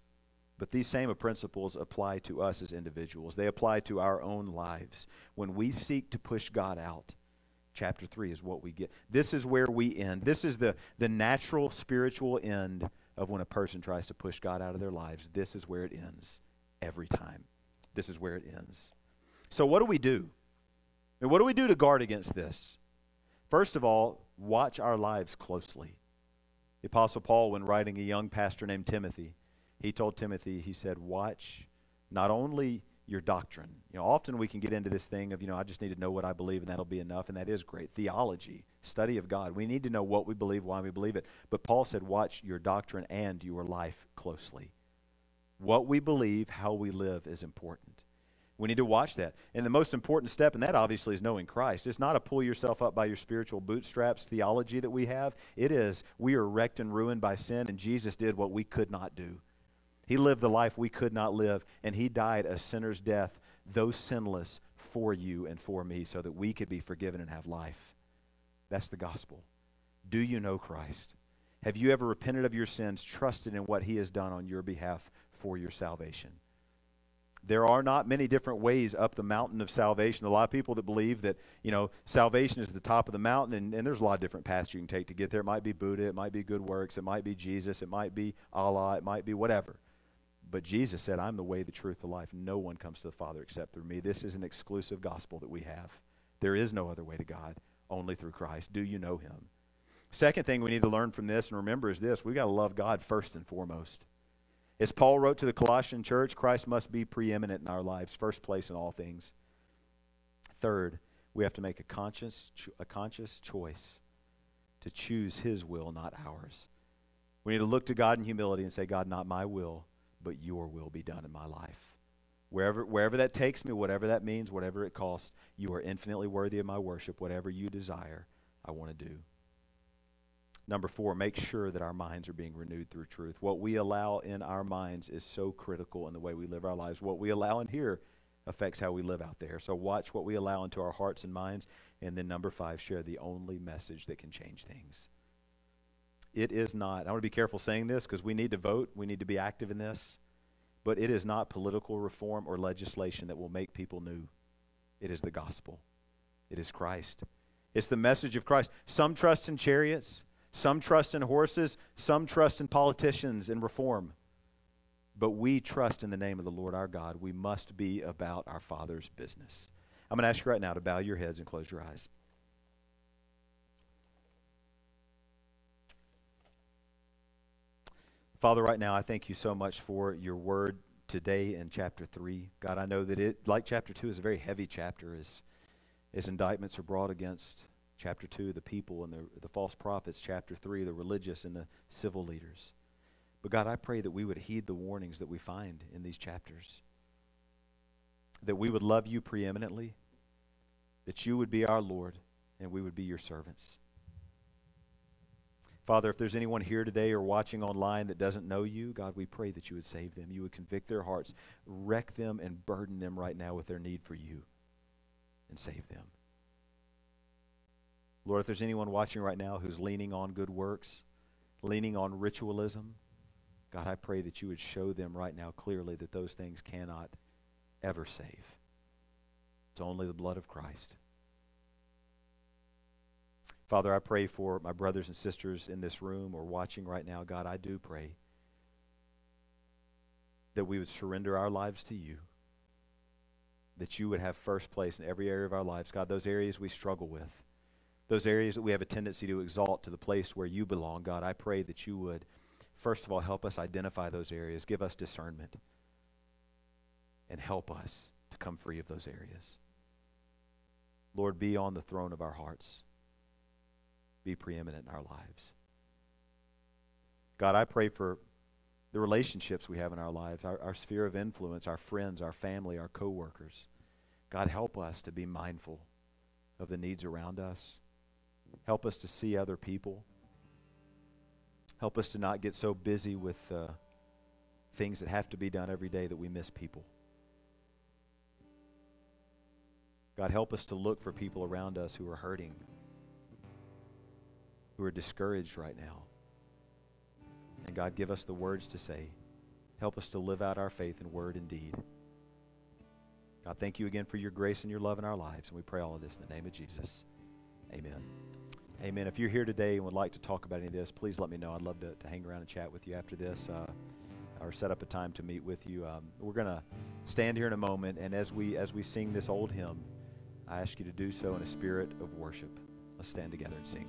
but these same principles apply to us as individuals. They apply to our own lives. When we seek to push God out, chapter 3 is what we get. This is where we end. This is the, the natural spiritual end of when a person tries to push God out of their lives. This is where it ends every time. This is where it ends. So, what do we do? And what do we do to guard against this? First of all, watch our lives closely. The Apostle Paul, when writing a young pastor named Timothy, he told Timothy, he said, Watch not only your doctrine. You know, often we can get into this thing of, you know, I just need to know what I believe and that'll be enough, and that is great. Theology, study of God. We need to know what we believe, why we believe it. But Paul said, watch your doctrine and your life closely. What we believe, how we live is important. We need to watch that. And the most important step in that, obviously, is knowing Christ. It's not a pull yourself up by your spiritual bootstraps theology that we have. It is we are wrecked and ruined by sin, and Jesus did what we could not do. He lived the life we could not live, and he died a sinner's death, though sinless, for you and for me, so that we could be forgiven and have life. That's the gospel. Do you know Christ? Have you ever repented of your sins, trusted in what he has done on your behalf for your salvation? There are not many different ways up the mountain of salvation. A lot of people that believe that, you know, salvation is the top of the mountain, and, and there's a lot of different paths you can take to get there. It might be Buddha, it might be good works, it might be Jesus, it might be Allah, it might be whatever. But Jesus said, I'm the way, the truth, the life. No one comes to the Father except through me. This is an exclusive gospel that we have. There is no other way to God, only through Christ. Do you know him? Second thing we need to learn from this and remember is this we've got to love God first and foremost. As Paul wrote to the Colossian church, Christ must be preeminent in our lives, first place in all things. Third, we have to make a conscious, a conscious choice to choose his will, not ours. We need to look to God in humility and say, God, not my will, but your will be done in my life. Wherever, wherever that takes me, whatever that means, whatever it costs, you are infinitely worthy of my worship. Whatever you desire, I want to do. Number four, make sure that our minds are being renewed through truth. What we allow in our minds is so critical in the way we live our lives. What we allow in here affects how we live out there. So watch what we allow into our hearts and minds. And then number five, share the only message that can change things. It is not, I want to be careful saying this because we need to vote, we need to be active in this, but it is not political reform or legislation that will make people new. It is the gospel, it is Christ. It's the message of Christ. Some trust in chariots, some trust in horses, some trust in politicians and reform. but we trust in the name of the Lord our God. We must be about our Father's business. I'm going to ask you right now to bow your heads and close your eyes. Father, right now, I thank you so much for your word today in chapter 3. God, I know that it, like chapter 2, is a very heavy chapter as, as indictments are brought against chapter 2, the people and the, the false prophets, chapter 3, the religious and the civil leaders. But God, I pray that we would heed the warnings that we find in these chapters, that we would love you preeminently, that you would be our Lord, and we would be your servants. Father, if there's anyone here today or watching online that doesn't know you, God, we pray that you would save them. You would convict their hearts, wreck them, and burden them right now with their need for you, and save them. Lord, if there's anyone watching right now who's leaning on good works, leaning on ritualism, God, I pray that you would show them right now clearly that those things cannot ever save. It's only the blood of Christ. Father, I pray for my brothers and sisters in this room or watching right now. God, I do pray that we would surrender our lives to you, that you would have first place in every area of our lives. God, those areas we struggle with, those areas that we have a tendency to exalt to the place where you belong, God, I pray that you would, first of all, help us identify those areas, give us discernment, and help us to come free of those areas. Lord, be on the throne of our hearts be preeminent in our lives. God, I pray for the relationships we have in our lives, our, our sphere of influence, our friends, our family, our coworkers. God, help us to be mindful of the needs around us. Help us to see other people. Help us to not get so busy with uh, things that have to be done every day that we miss people. God, help us to look for people around us who are hurting who are discouraged right now. And God, give us the words to say. Help us to live out our faith in word and deed. God, thank you again for your grace and your love in our lives. And we pray all of this in the name of Jesus. Amen. Amen. If you're here today and would like to talk about any of this, please let me know. I'd love to, to hang around and chat with you after this uh, or set up a time to meet with you. Um, we're going to stand here in a moment, and as we, as we sing this old hymn, I ask you to do so in a spirit of worship. Let's stand together and sing.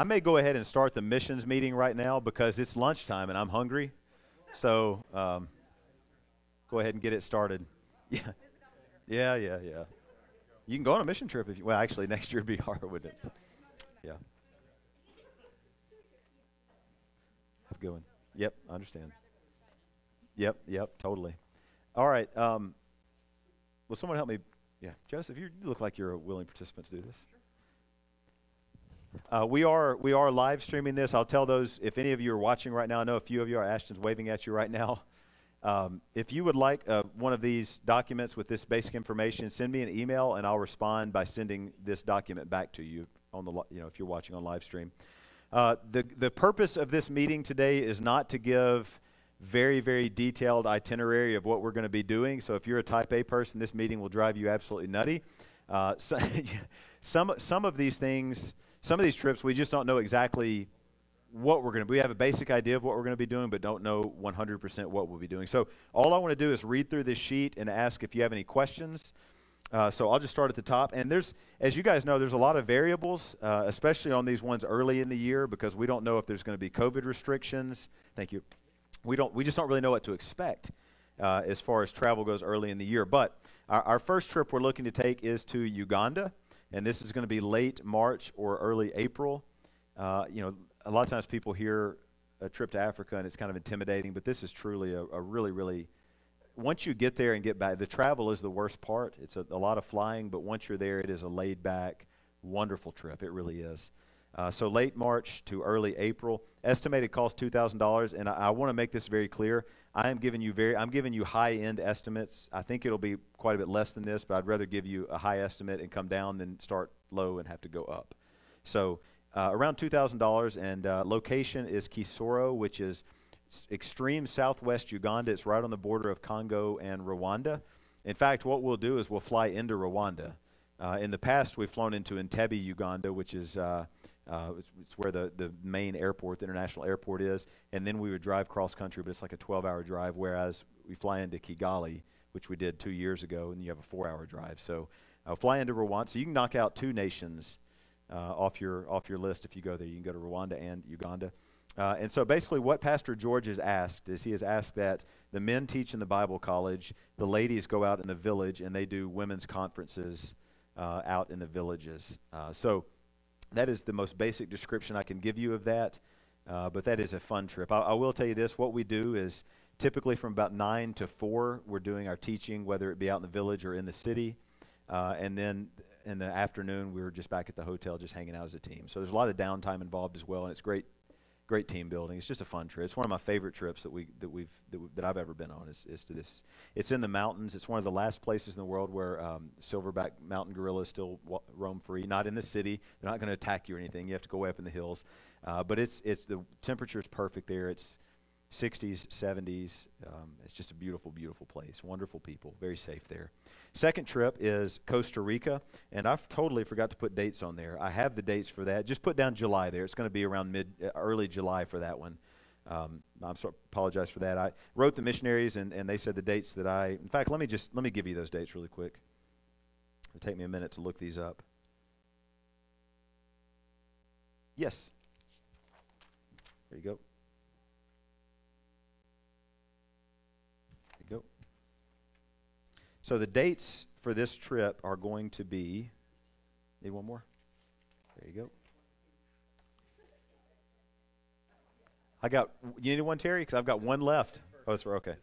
I may go ahead and start the missions meeting right now because it's lunchtime and I'm hungry. So um, go ahead and get it started. Yeah, yeah, yeah, yeah. You can go on a mission trip if you. Well, actually, next year would be hard, wouldn't it? Yeah. Have one. Yep, I understand. Yep, yep, totally. All right. Um, will someone help me? Yeah, Joseph, you look like you're a willing participant to do this. Uh, we are we are live streaming this. I'll tell those if any of you are watching right now. I know a few of you are. Ashton's waving at you right now. Um, if you would like uh, one of these documents with this basic information, send me an email and I'll respond by sending this document back to you on the you know if you're watching on live stream. Uh, the the purpose of this meeting today is not to give very very detailed itinerary of what we're going to be doing. So if you're a Type A person, this meeting will drive you absolutely nutty. Uh, so some some of these things, some of these trips, we just don't know exactly what we're going to we have a basic idea of what we're going to be doing but don't know 100% what we'll be doing. So all i want to do is read through this sheet and ask if you have any questions. Uh, so i'll just start at the top. And there's as you guys know there's a lot of variables uh, especially on these ones early in the year because we don't know if there's going to be covid restrictions. Thank you. We don't we just don't really know what to expect uh, as far as travel goes early in the year. But our, our first trip we're looking to take is to uganda and this is going to be late march or early april uh, you know a lot of times people hear a trip to Africa and it's kind of intimidating, but this is truly a, a really, really, once you get there and get back, the travel is the worst part. It's a, a lot of flying, but once you're there, it is a laid back, wonderful trip. It really is. Uh, so late March to early April. Estimated cost two thousand dollars, and I, I want to make this very clear. I am giving you very, I'm giving you high end estimates. I think it'll be quite a bit less than this, but I'd rather give you a high estimate and come down than start low and have to go up. So uh, around $2,000, and uh, location is Kisoro, which is extreme southwest Uganda. It's right on the border of Congo and Rwanda. In fact, what we'll do is we'll fly into Rwanda. Uh, in the past, we've flown into Entebbe, Uganda, which is uh, it's, it's, where the, the main airport, the international airport is, and then we would drive cross country, but it's like a 12-hour drive. Whereas we fly into Kigali, which we did two years ago, and you have a four-hour drive. So uh, fly into Rwanda, so you can knock out two nations uh, off your off your list if you go there. You can go to Rwanda and Uganda. Uh, and so basically, what Pastor George has asked is he has asked that the men teach in the Bible college, the ladies go out in the village, and they do women's conferences uh, out in the villages. Uh, so that is the most basic description I can give you of that. Uh, but that is a fun trip. I, I, will tell you this: what we do is typically from about nine to four, we're doing our teaching, whether it be out in the village or in the city. Uh, and then in the afternoon, we were just back at the hotel, just hanging out as a team. So there's a lot of downtime involved as well, and it's great, great team building. It's just a fun trip. It's one of my favorite trips that we that we've that, we, that I've ever been on. Is, is to this. It's in the mountains. It's one of the last places in the world where um, silverback mountain gorillas still wa- roam free. Not in the city. They're not going to attack you or anything. You have to go way up in the hills. Uh, but it's it's the temperature is perfect there. It's 60s, 70s. Um, it's just a beautiful, beautiful place. Wonderful people. Very safe there. Second trip is Costa Rica, and I've totally forgot to put dates on there. I have the dates for that. Just put down July there. It's going to be around mid, uh, early July for that one. Um, I'm sorry, apologize for that. I wrote the missionaries, and, and they said the dates that I. In fact, let me just let me give you those dates really quick. It'll take me a minute to look these up. Yes. There you go. So the dates for this trip are going to be. Need one more? There you go. I got. You need one, Terry? Because I've got one left. Oh, it's okay.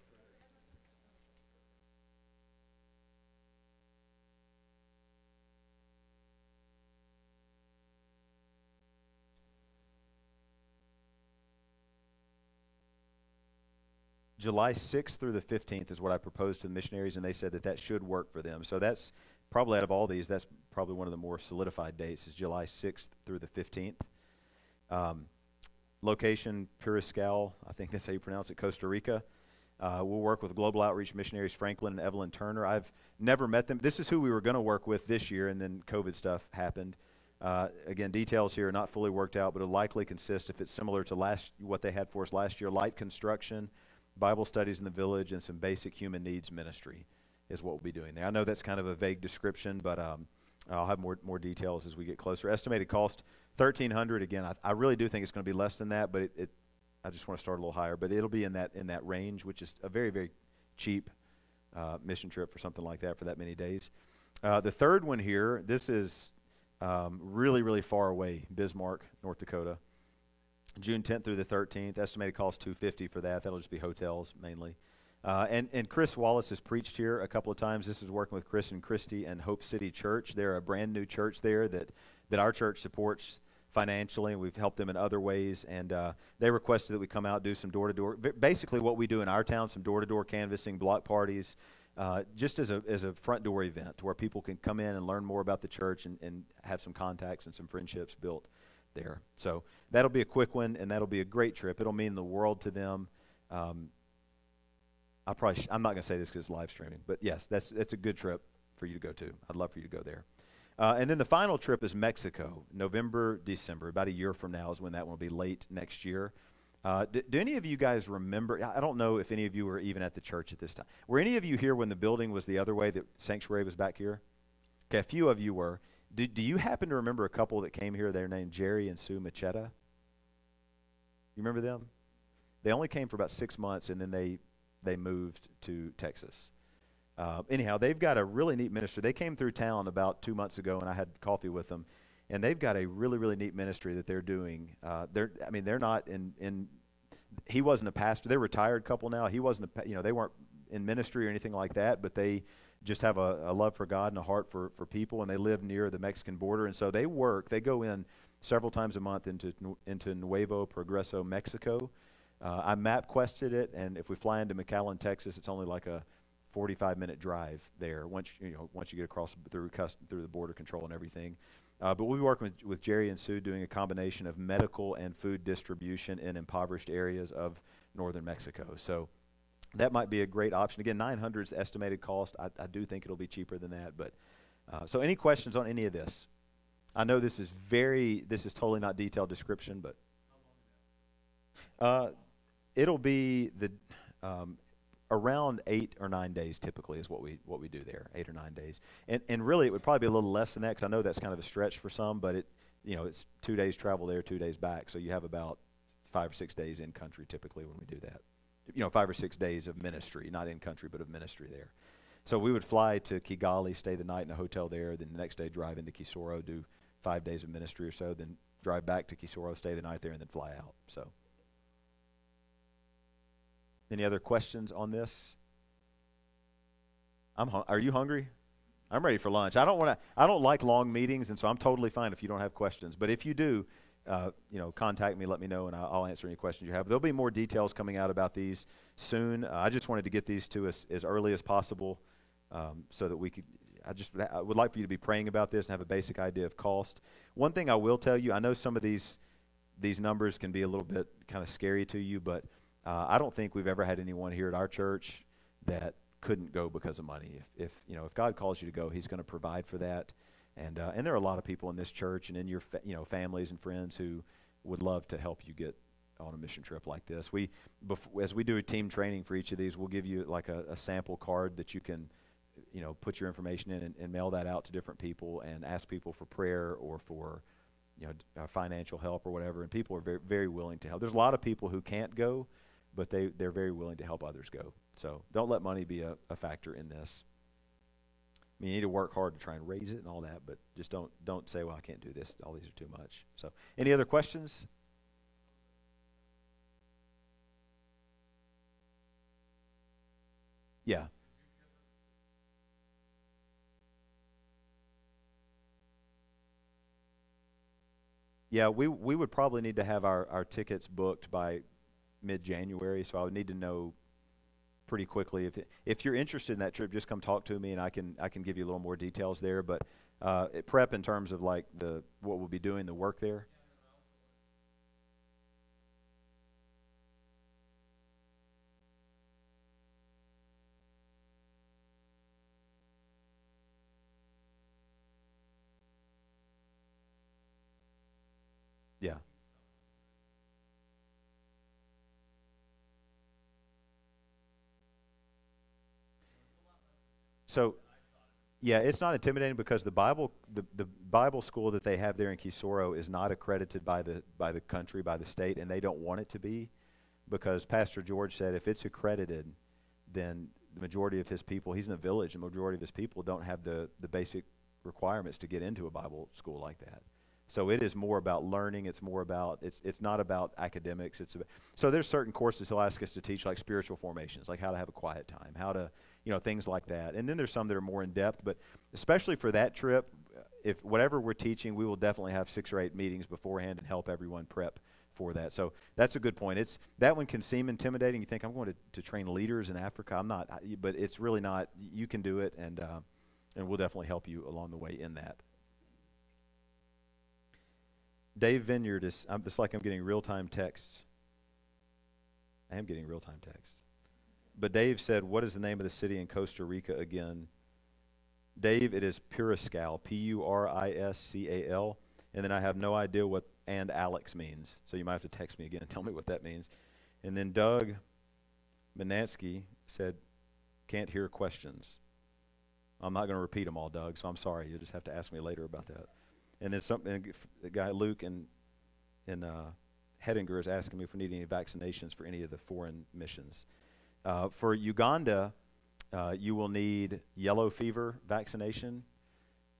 July 6th through the 15th is what I proposed to the missionaries, and they said that that should work for them. So that's probably out of all these, that's probably one of the more solidified dates is July 6th through the 15th. Um, location, Puriscal, I think that's how you pronounce it, Costa Rica. Uh, we'll work with Global Outreach Missionaries Franklin and Evelyn Turner. I've never met them. This is who we were going to work with this year, and then COVID stuff happened. Uh, again, details here are not fully worked out, but it'll likely consist, if it's similar to last what they had for us last year, light construction, Bible studies in the village, and some basic human needs ministry is what we'll be doing there. I know that's kind of a vague description, but um, I'll have more more details as we get closer. Estimated cost thirteen hundred. Again, I, I, really do think it's going to be less than that, but it, it I just want to start a little higher. But it'll be in that in that range, which is a very very cheap uh, mission trip for something like that for that many days. Uh, the third one here, this is um, really really far away, Bismarck, North Dakota. June 10th through the 13th. Estimated cost 250 for that. That'll just be hotels mainly. Uh, and, and Chris Wallace has preached here a couple of times. This is working with Chris and Christy and Hope City Church. They're a brand new church there that, that our church supports financially, and we've helped them in other ways. And uh, they requested that we come out do some door to door. Basically, what we do in our town, some door to door canvassing, block parties, uh, just as a, as a front door event where people can come in and learn more about the church and, and have some contacts and some friendships built there. So that'll be a quick one, and that'll be a great trip. It'll mean the world to them. Um, I probably I'm not going to say this because it's live streaming, but yes, that's that's a good trip for you to go to. I'd love for you to go there. Uh, and then the final trip is Mexico, November, December. About a year from now is when that will be late next year. Uh, do, do, any of you guys remember? I don't know if any of you were even at the church at this time. Were any of you here when the building was the other way, the sanctuary was back here? Okay, a few of you were. Do, do you happen to remember a couple that came here? They're named Jerry and Sue Machetta. You remember them? They only came for about six months, and then they they moved to Texas. Uh, anyhow, they've got a really neat ministry. They came through town about two months ago, and I had coffee with them, and they've got a really really neat ministry that they're doing. Uh, they're I mean they're not in in. He wasn't a pastor. They're a retired couple now. He wasn't a you know they weren't in ministry or anything like that, but they just have a, a love for God and a heart for, for people, and they live near the Mexican border. And so they work, they go in several times a month into, into Nuevo Progreso, Mexico. Uh, I map quested it, and if we fly into McAllen, Texas, it's only like a 45 minute drive there once you know once you get across through custom, through the border control and everything. Uh, but we'll be working with, with Jerry and Sue doing a combination of medical and food distribution in impoverished areas of northern Mexico. So that might be a great option. Again, 900 is estimated cost. I, I do think it'll be cheaper than that. But uh, so, any questions on any of this? I know this is very, this is totally not detailed description, but uh, it'll be the um, around eight or nine days typically is what we what we do there, eight or nine days. And and really, it would probably be a little less than that because I know that's kind of a stretch for some, but it you know it's two days travel there, two days back, so you have about five or six days in country typically when we do that you know, five or six days of ministry, not in country, but of ministry there. So we would fly to Kigali, stay the night in a hotel there, then the next day drive into Kisoro, do five days of ministry or so, then drive back to Kisoro, stay the night there, and then fly out. So, any other questions on this? I'm. Are you hungry? I'm ready for lunch. I don't want to. I don't like long meetings, and so I'm totally fine if you don't have questions. But if you do, uh, you know, contact me, let me know, and I'll, answer any questions you have. There'll be more details coming out about these soon. Uh, I just wanted to get these to us as early as possible um, so that we could. I just I would like for you to be praying about this and have a basic idea of cost. One thing I will tell you, I know some of these these numbers can be a little bit kind of scary to you, but uh, I don't think we've ever had anyone here at our church that couldn't go because of money. If, if you know, if God calls you to go, He's going to provide for that. And, uh, and there are a lot of people in this church and in your fa- you know, families and friends who would love to help you get on a mission trip like this. We, bef- as we do a team training for each of these, we'll give you like a, a sample card that you can, you know, put your information in and, and, mail that out to different people and ask people for prayer or for, you know, uh, financial help or whatever. And people are very, very willing to help. There's a lot of people who can't go, but they, they're very willing to help others go. So don't let money be a, a factor in this. I mean, you need to work hard to try and raise it and all that, but just don't don't say, "Well, I can't do this. All these are too much." So, any other questions? Yeah. Yeah, we we would probably need to have our, our tickets booked by mid January, so I would need to know pretty quickly. If if you're interested in that trip, just come talk to me, and I can I can give you a little more details there. But uh, prep in terms of like the what we'll be doing, the work there. So, yeah, it's not intimidating because the Bible, the, the Bible school that they have there in Kisoro is not accredited by the by the country, by the state, and they don't want it to be, because Pastor George said if it's accredited, then the majority of his people, he's in a village, the majority of his people don't have the the basic requirements to get into a Bible school like that. So it is more about learning. It's more about it's it's not about academics. It's about, so there's certain courses he'll ask us to teach, like spiritual formations, like how to have a quiet time, how to you know things like that. And then there's some that are more in depth. But especially for that trip, if whatever we're teaching, we will definitely have six or eight meetings beforehand and help everyone prep for that. So that's a good point. It's that one can seem intimidating. You think I'm going to, to train leaders in Africa. I'm not, but it's really not. You can do it, and uh, and we'll definitely help you along the way in that. Dave Vineyard is, I'm, it's like I'm getting real time texts. I am getting real time texts. But Dave said, What is the name of the city in Costa Rica again? Dave, it is Puriscal, P U R I S C A L. And then I have no idea what and Alex means. So you might have to text me again and tell me what that means. And then Doug Manansky said, Can't hear questions. I'm not going to repeat them all, Doug, so I'm sorry. You'll just have to ask me later about that. And then something, the guy Luke in, in uh, Hettinger is asking me if we need any vaccinations for any of the foreign missions. Uh, for Uganda, uh, you will need yellow fever vaccination,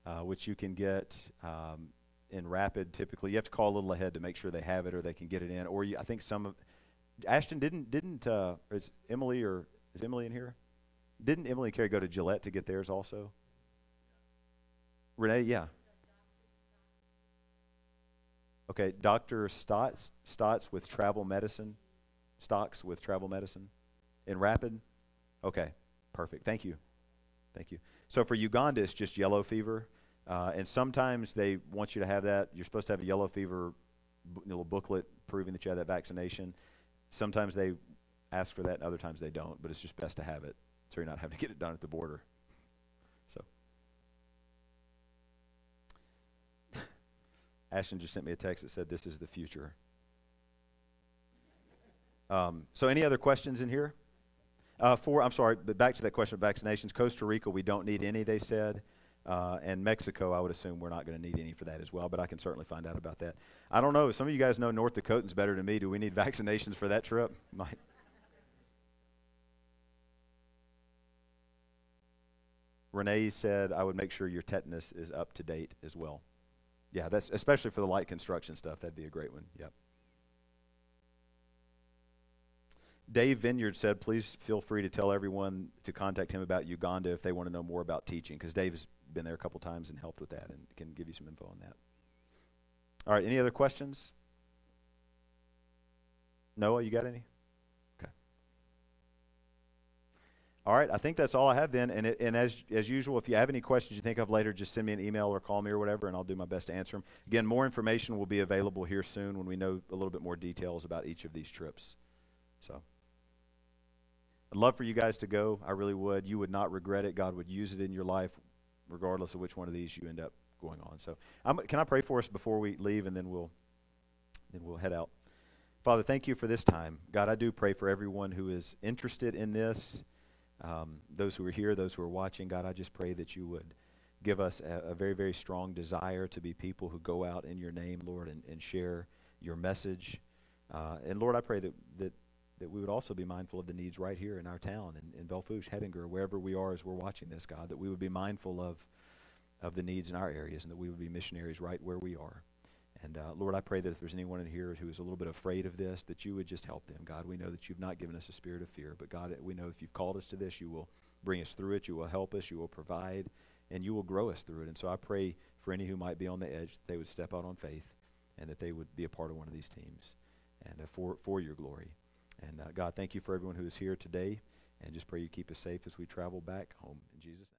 uh, which you can get um, in rapid. Typically, you have to call a little ahead to make sure they have it or they can get it in. Or you, I think some of Ashton didn't didn't uh, is Emily or is Emily in here? Didn't Emily and Carrie go to Gillette to get theirs also? Renee, yeah. Okay, Dr. Stotts, Stotts with travel medicine, Stocks with travel medicine in Rapid. Okay, perfect. Thank you. Thank you. So for Uganda, it's just yellow fever. Uh, and sometimes they want you to have that. You're supposed to have a yellow fever little booklet proving that you have that vaccination. Sometimes they ask for that, and other times they don't. But it's just best to have it so you're not having to get it done at the border. So, Ashton just sent me a text that said, This is the future. Um, so, any other questions in here? Uh, for, I'm sorry, but back to that question of vaccinations. Costa Rica, we don't need any, they said. Uh, and Mexico, I would assume we're not going to need any for that as well, but I can certainly find out about that. I don't know. Some of you guys know North Dakotans better than me. Do we need vaccinations for that trip? Might. Renee said, I would make sure your tetanus is up to date as well. Yeah, that's especially for the light construction stuff. That'd be a great one. Yep. Dave Vineyard said, please feel free to tell everyone to contact him about Uganda if they want to know more about teaching, because Dave's been there a couple times and helped with that and can give you some info on that. All right, any other questions? Noah, you got any? Okay. All right, I think that's all I have then. And, it, and as, as usual, if you have any questions you think of later, just send me an email or call me or whatever, and I'll do my best to answer them. Again, more information will be available here soon when we know a little bit more details about each of these trips. So, I'd love for you guys to go. I really would. You would not regret it. God would use it in your life, regardless of which one of these you end up going on. So, I'm, can I pray for us before we leave, and then we'll then we'll head out. Father, thank you for this time. God, I do pray for everyone who is interested in this um, those who are here, those who are watching, God, I just pray that you would give us a, a, very, very strong desire to be people who go out in your name, Lord, and, and share your message. Uh, and Lord, I pray that, that, that we would also be mindful of the needs right here in our town, in, in Belle Fourche, Hettinger, wherever we are as we're watching this, God, that we would be mindful of, of the needs in our areas and that we would be missionaries right where we are. And uh, Lord, I pray that if there's anyone in here who is a little bit afraid of this, that you would just help them. God, we know that you've not given us a spirit of fear, but God, we know if you've called us to this, you will bring us through it, you will help us, you will provide, and you will grow us through it. And so I pray for any who might be on the edge that they would step out on faith and that they would be a part of one of these teams and uh, for, for your glory. And uh, God, thank you for everyone who is here today. And just pray you keep us safe as we travel back home. In Jesus' name.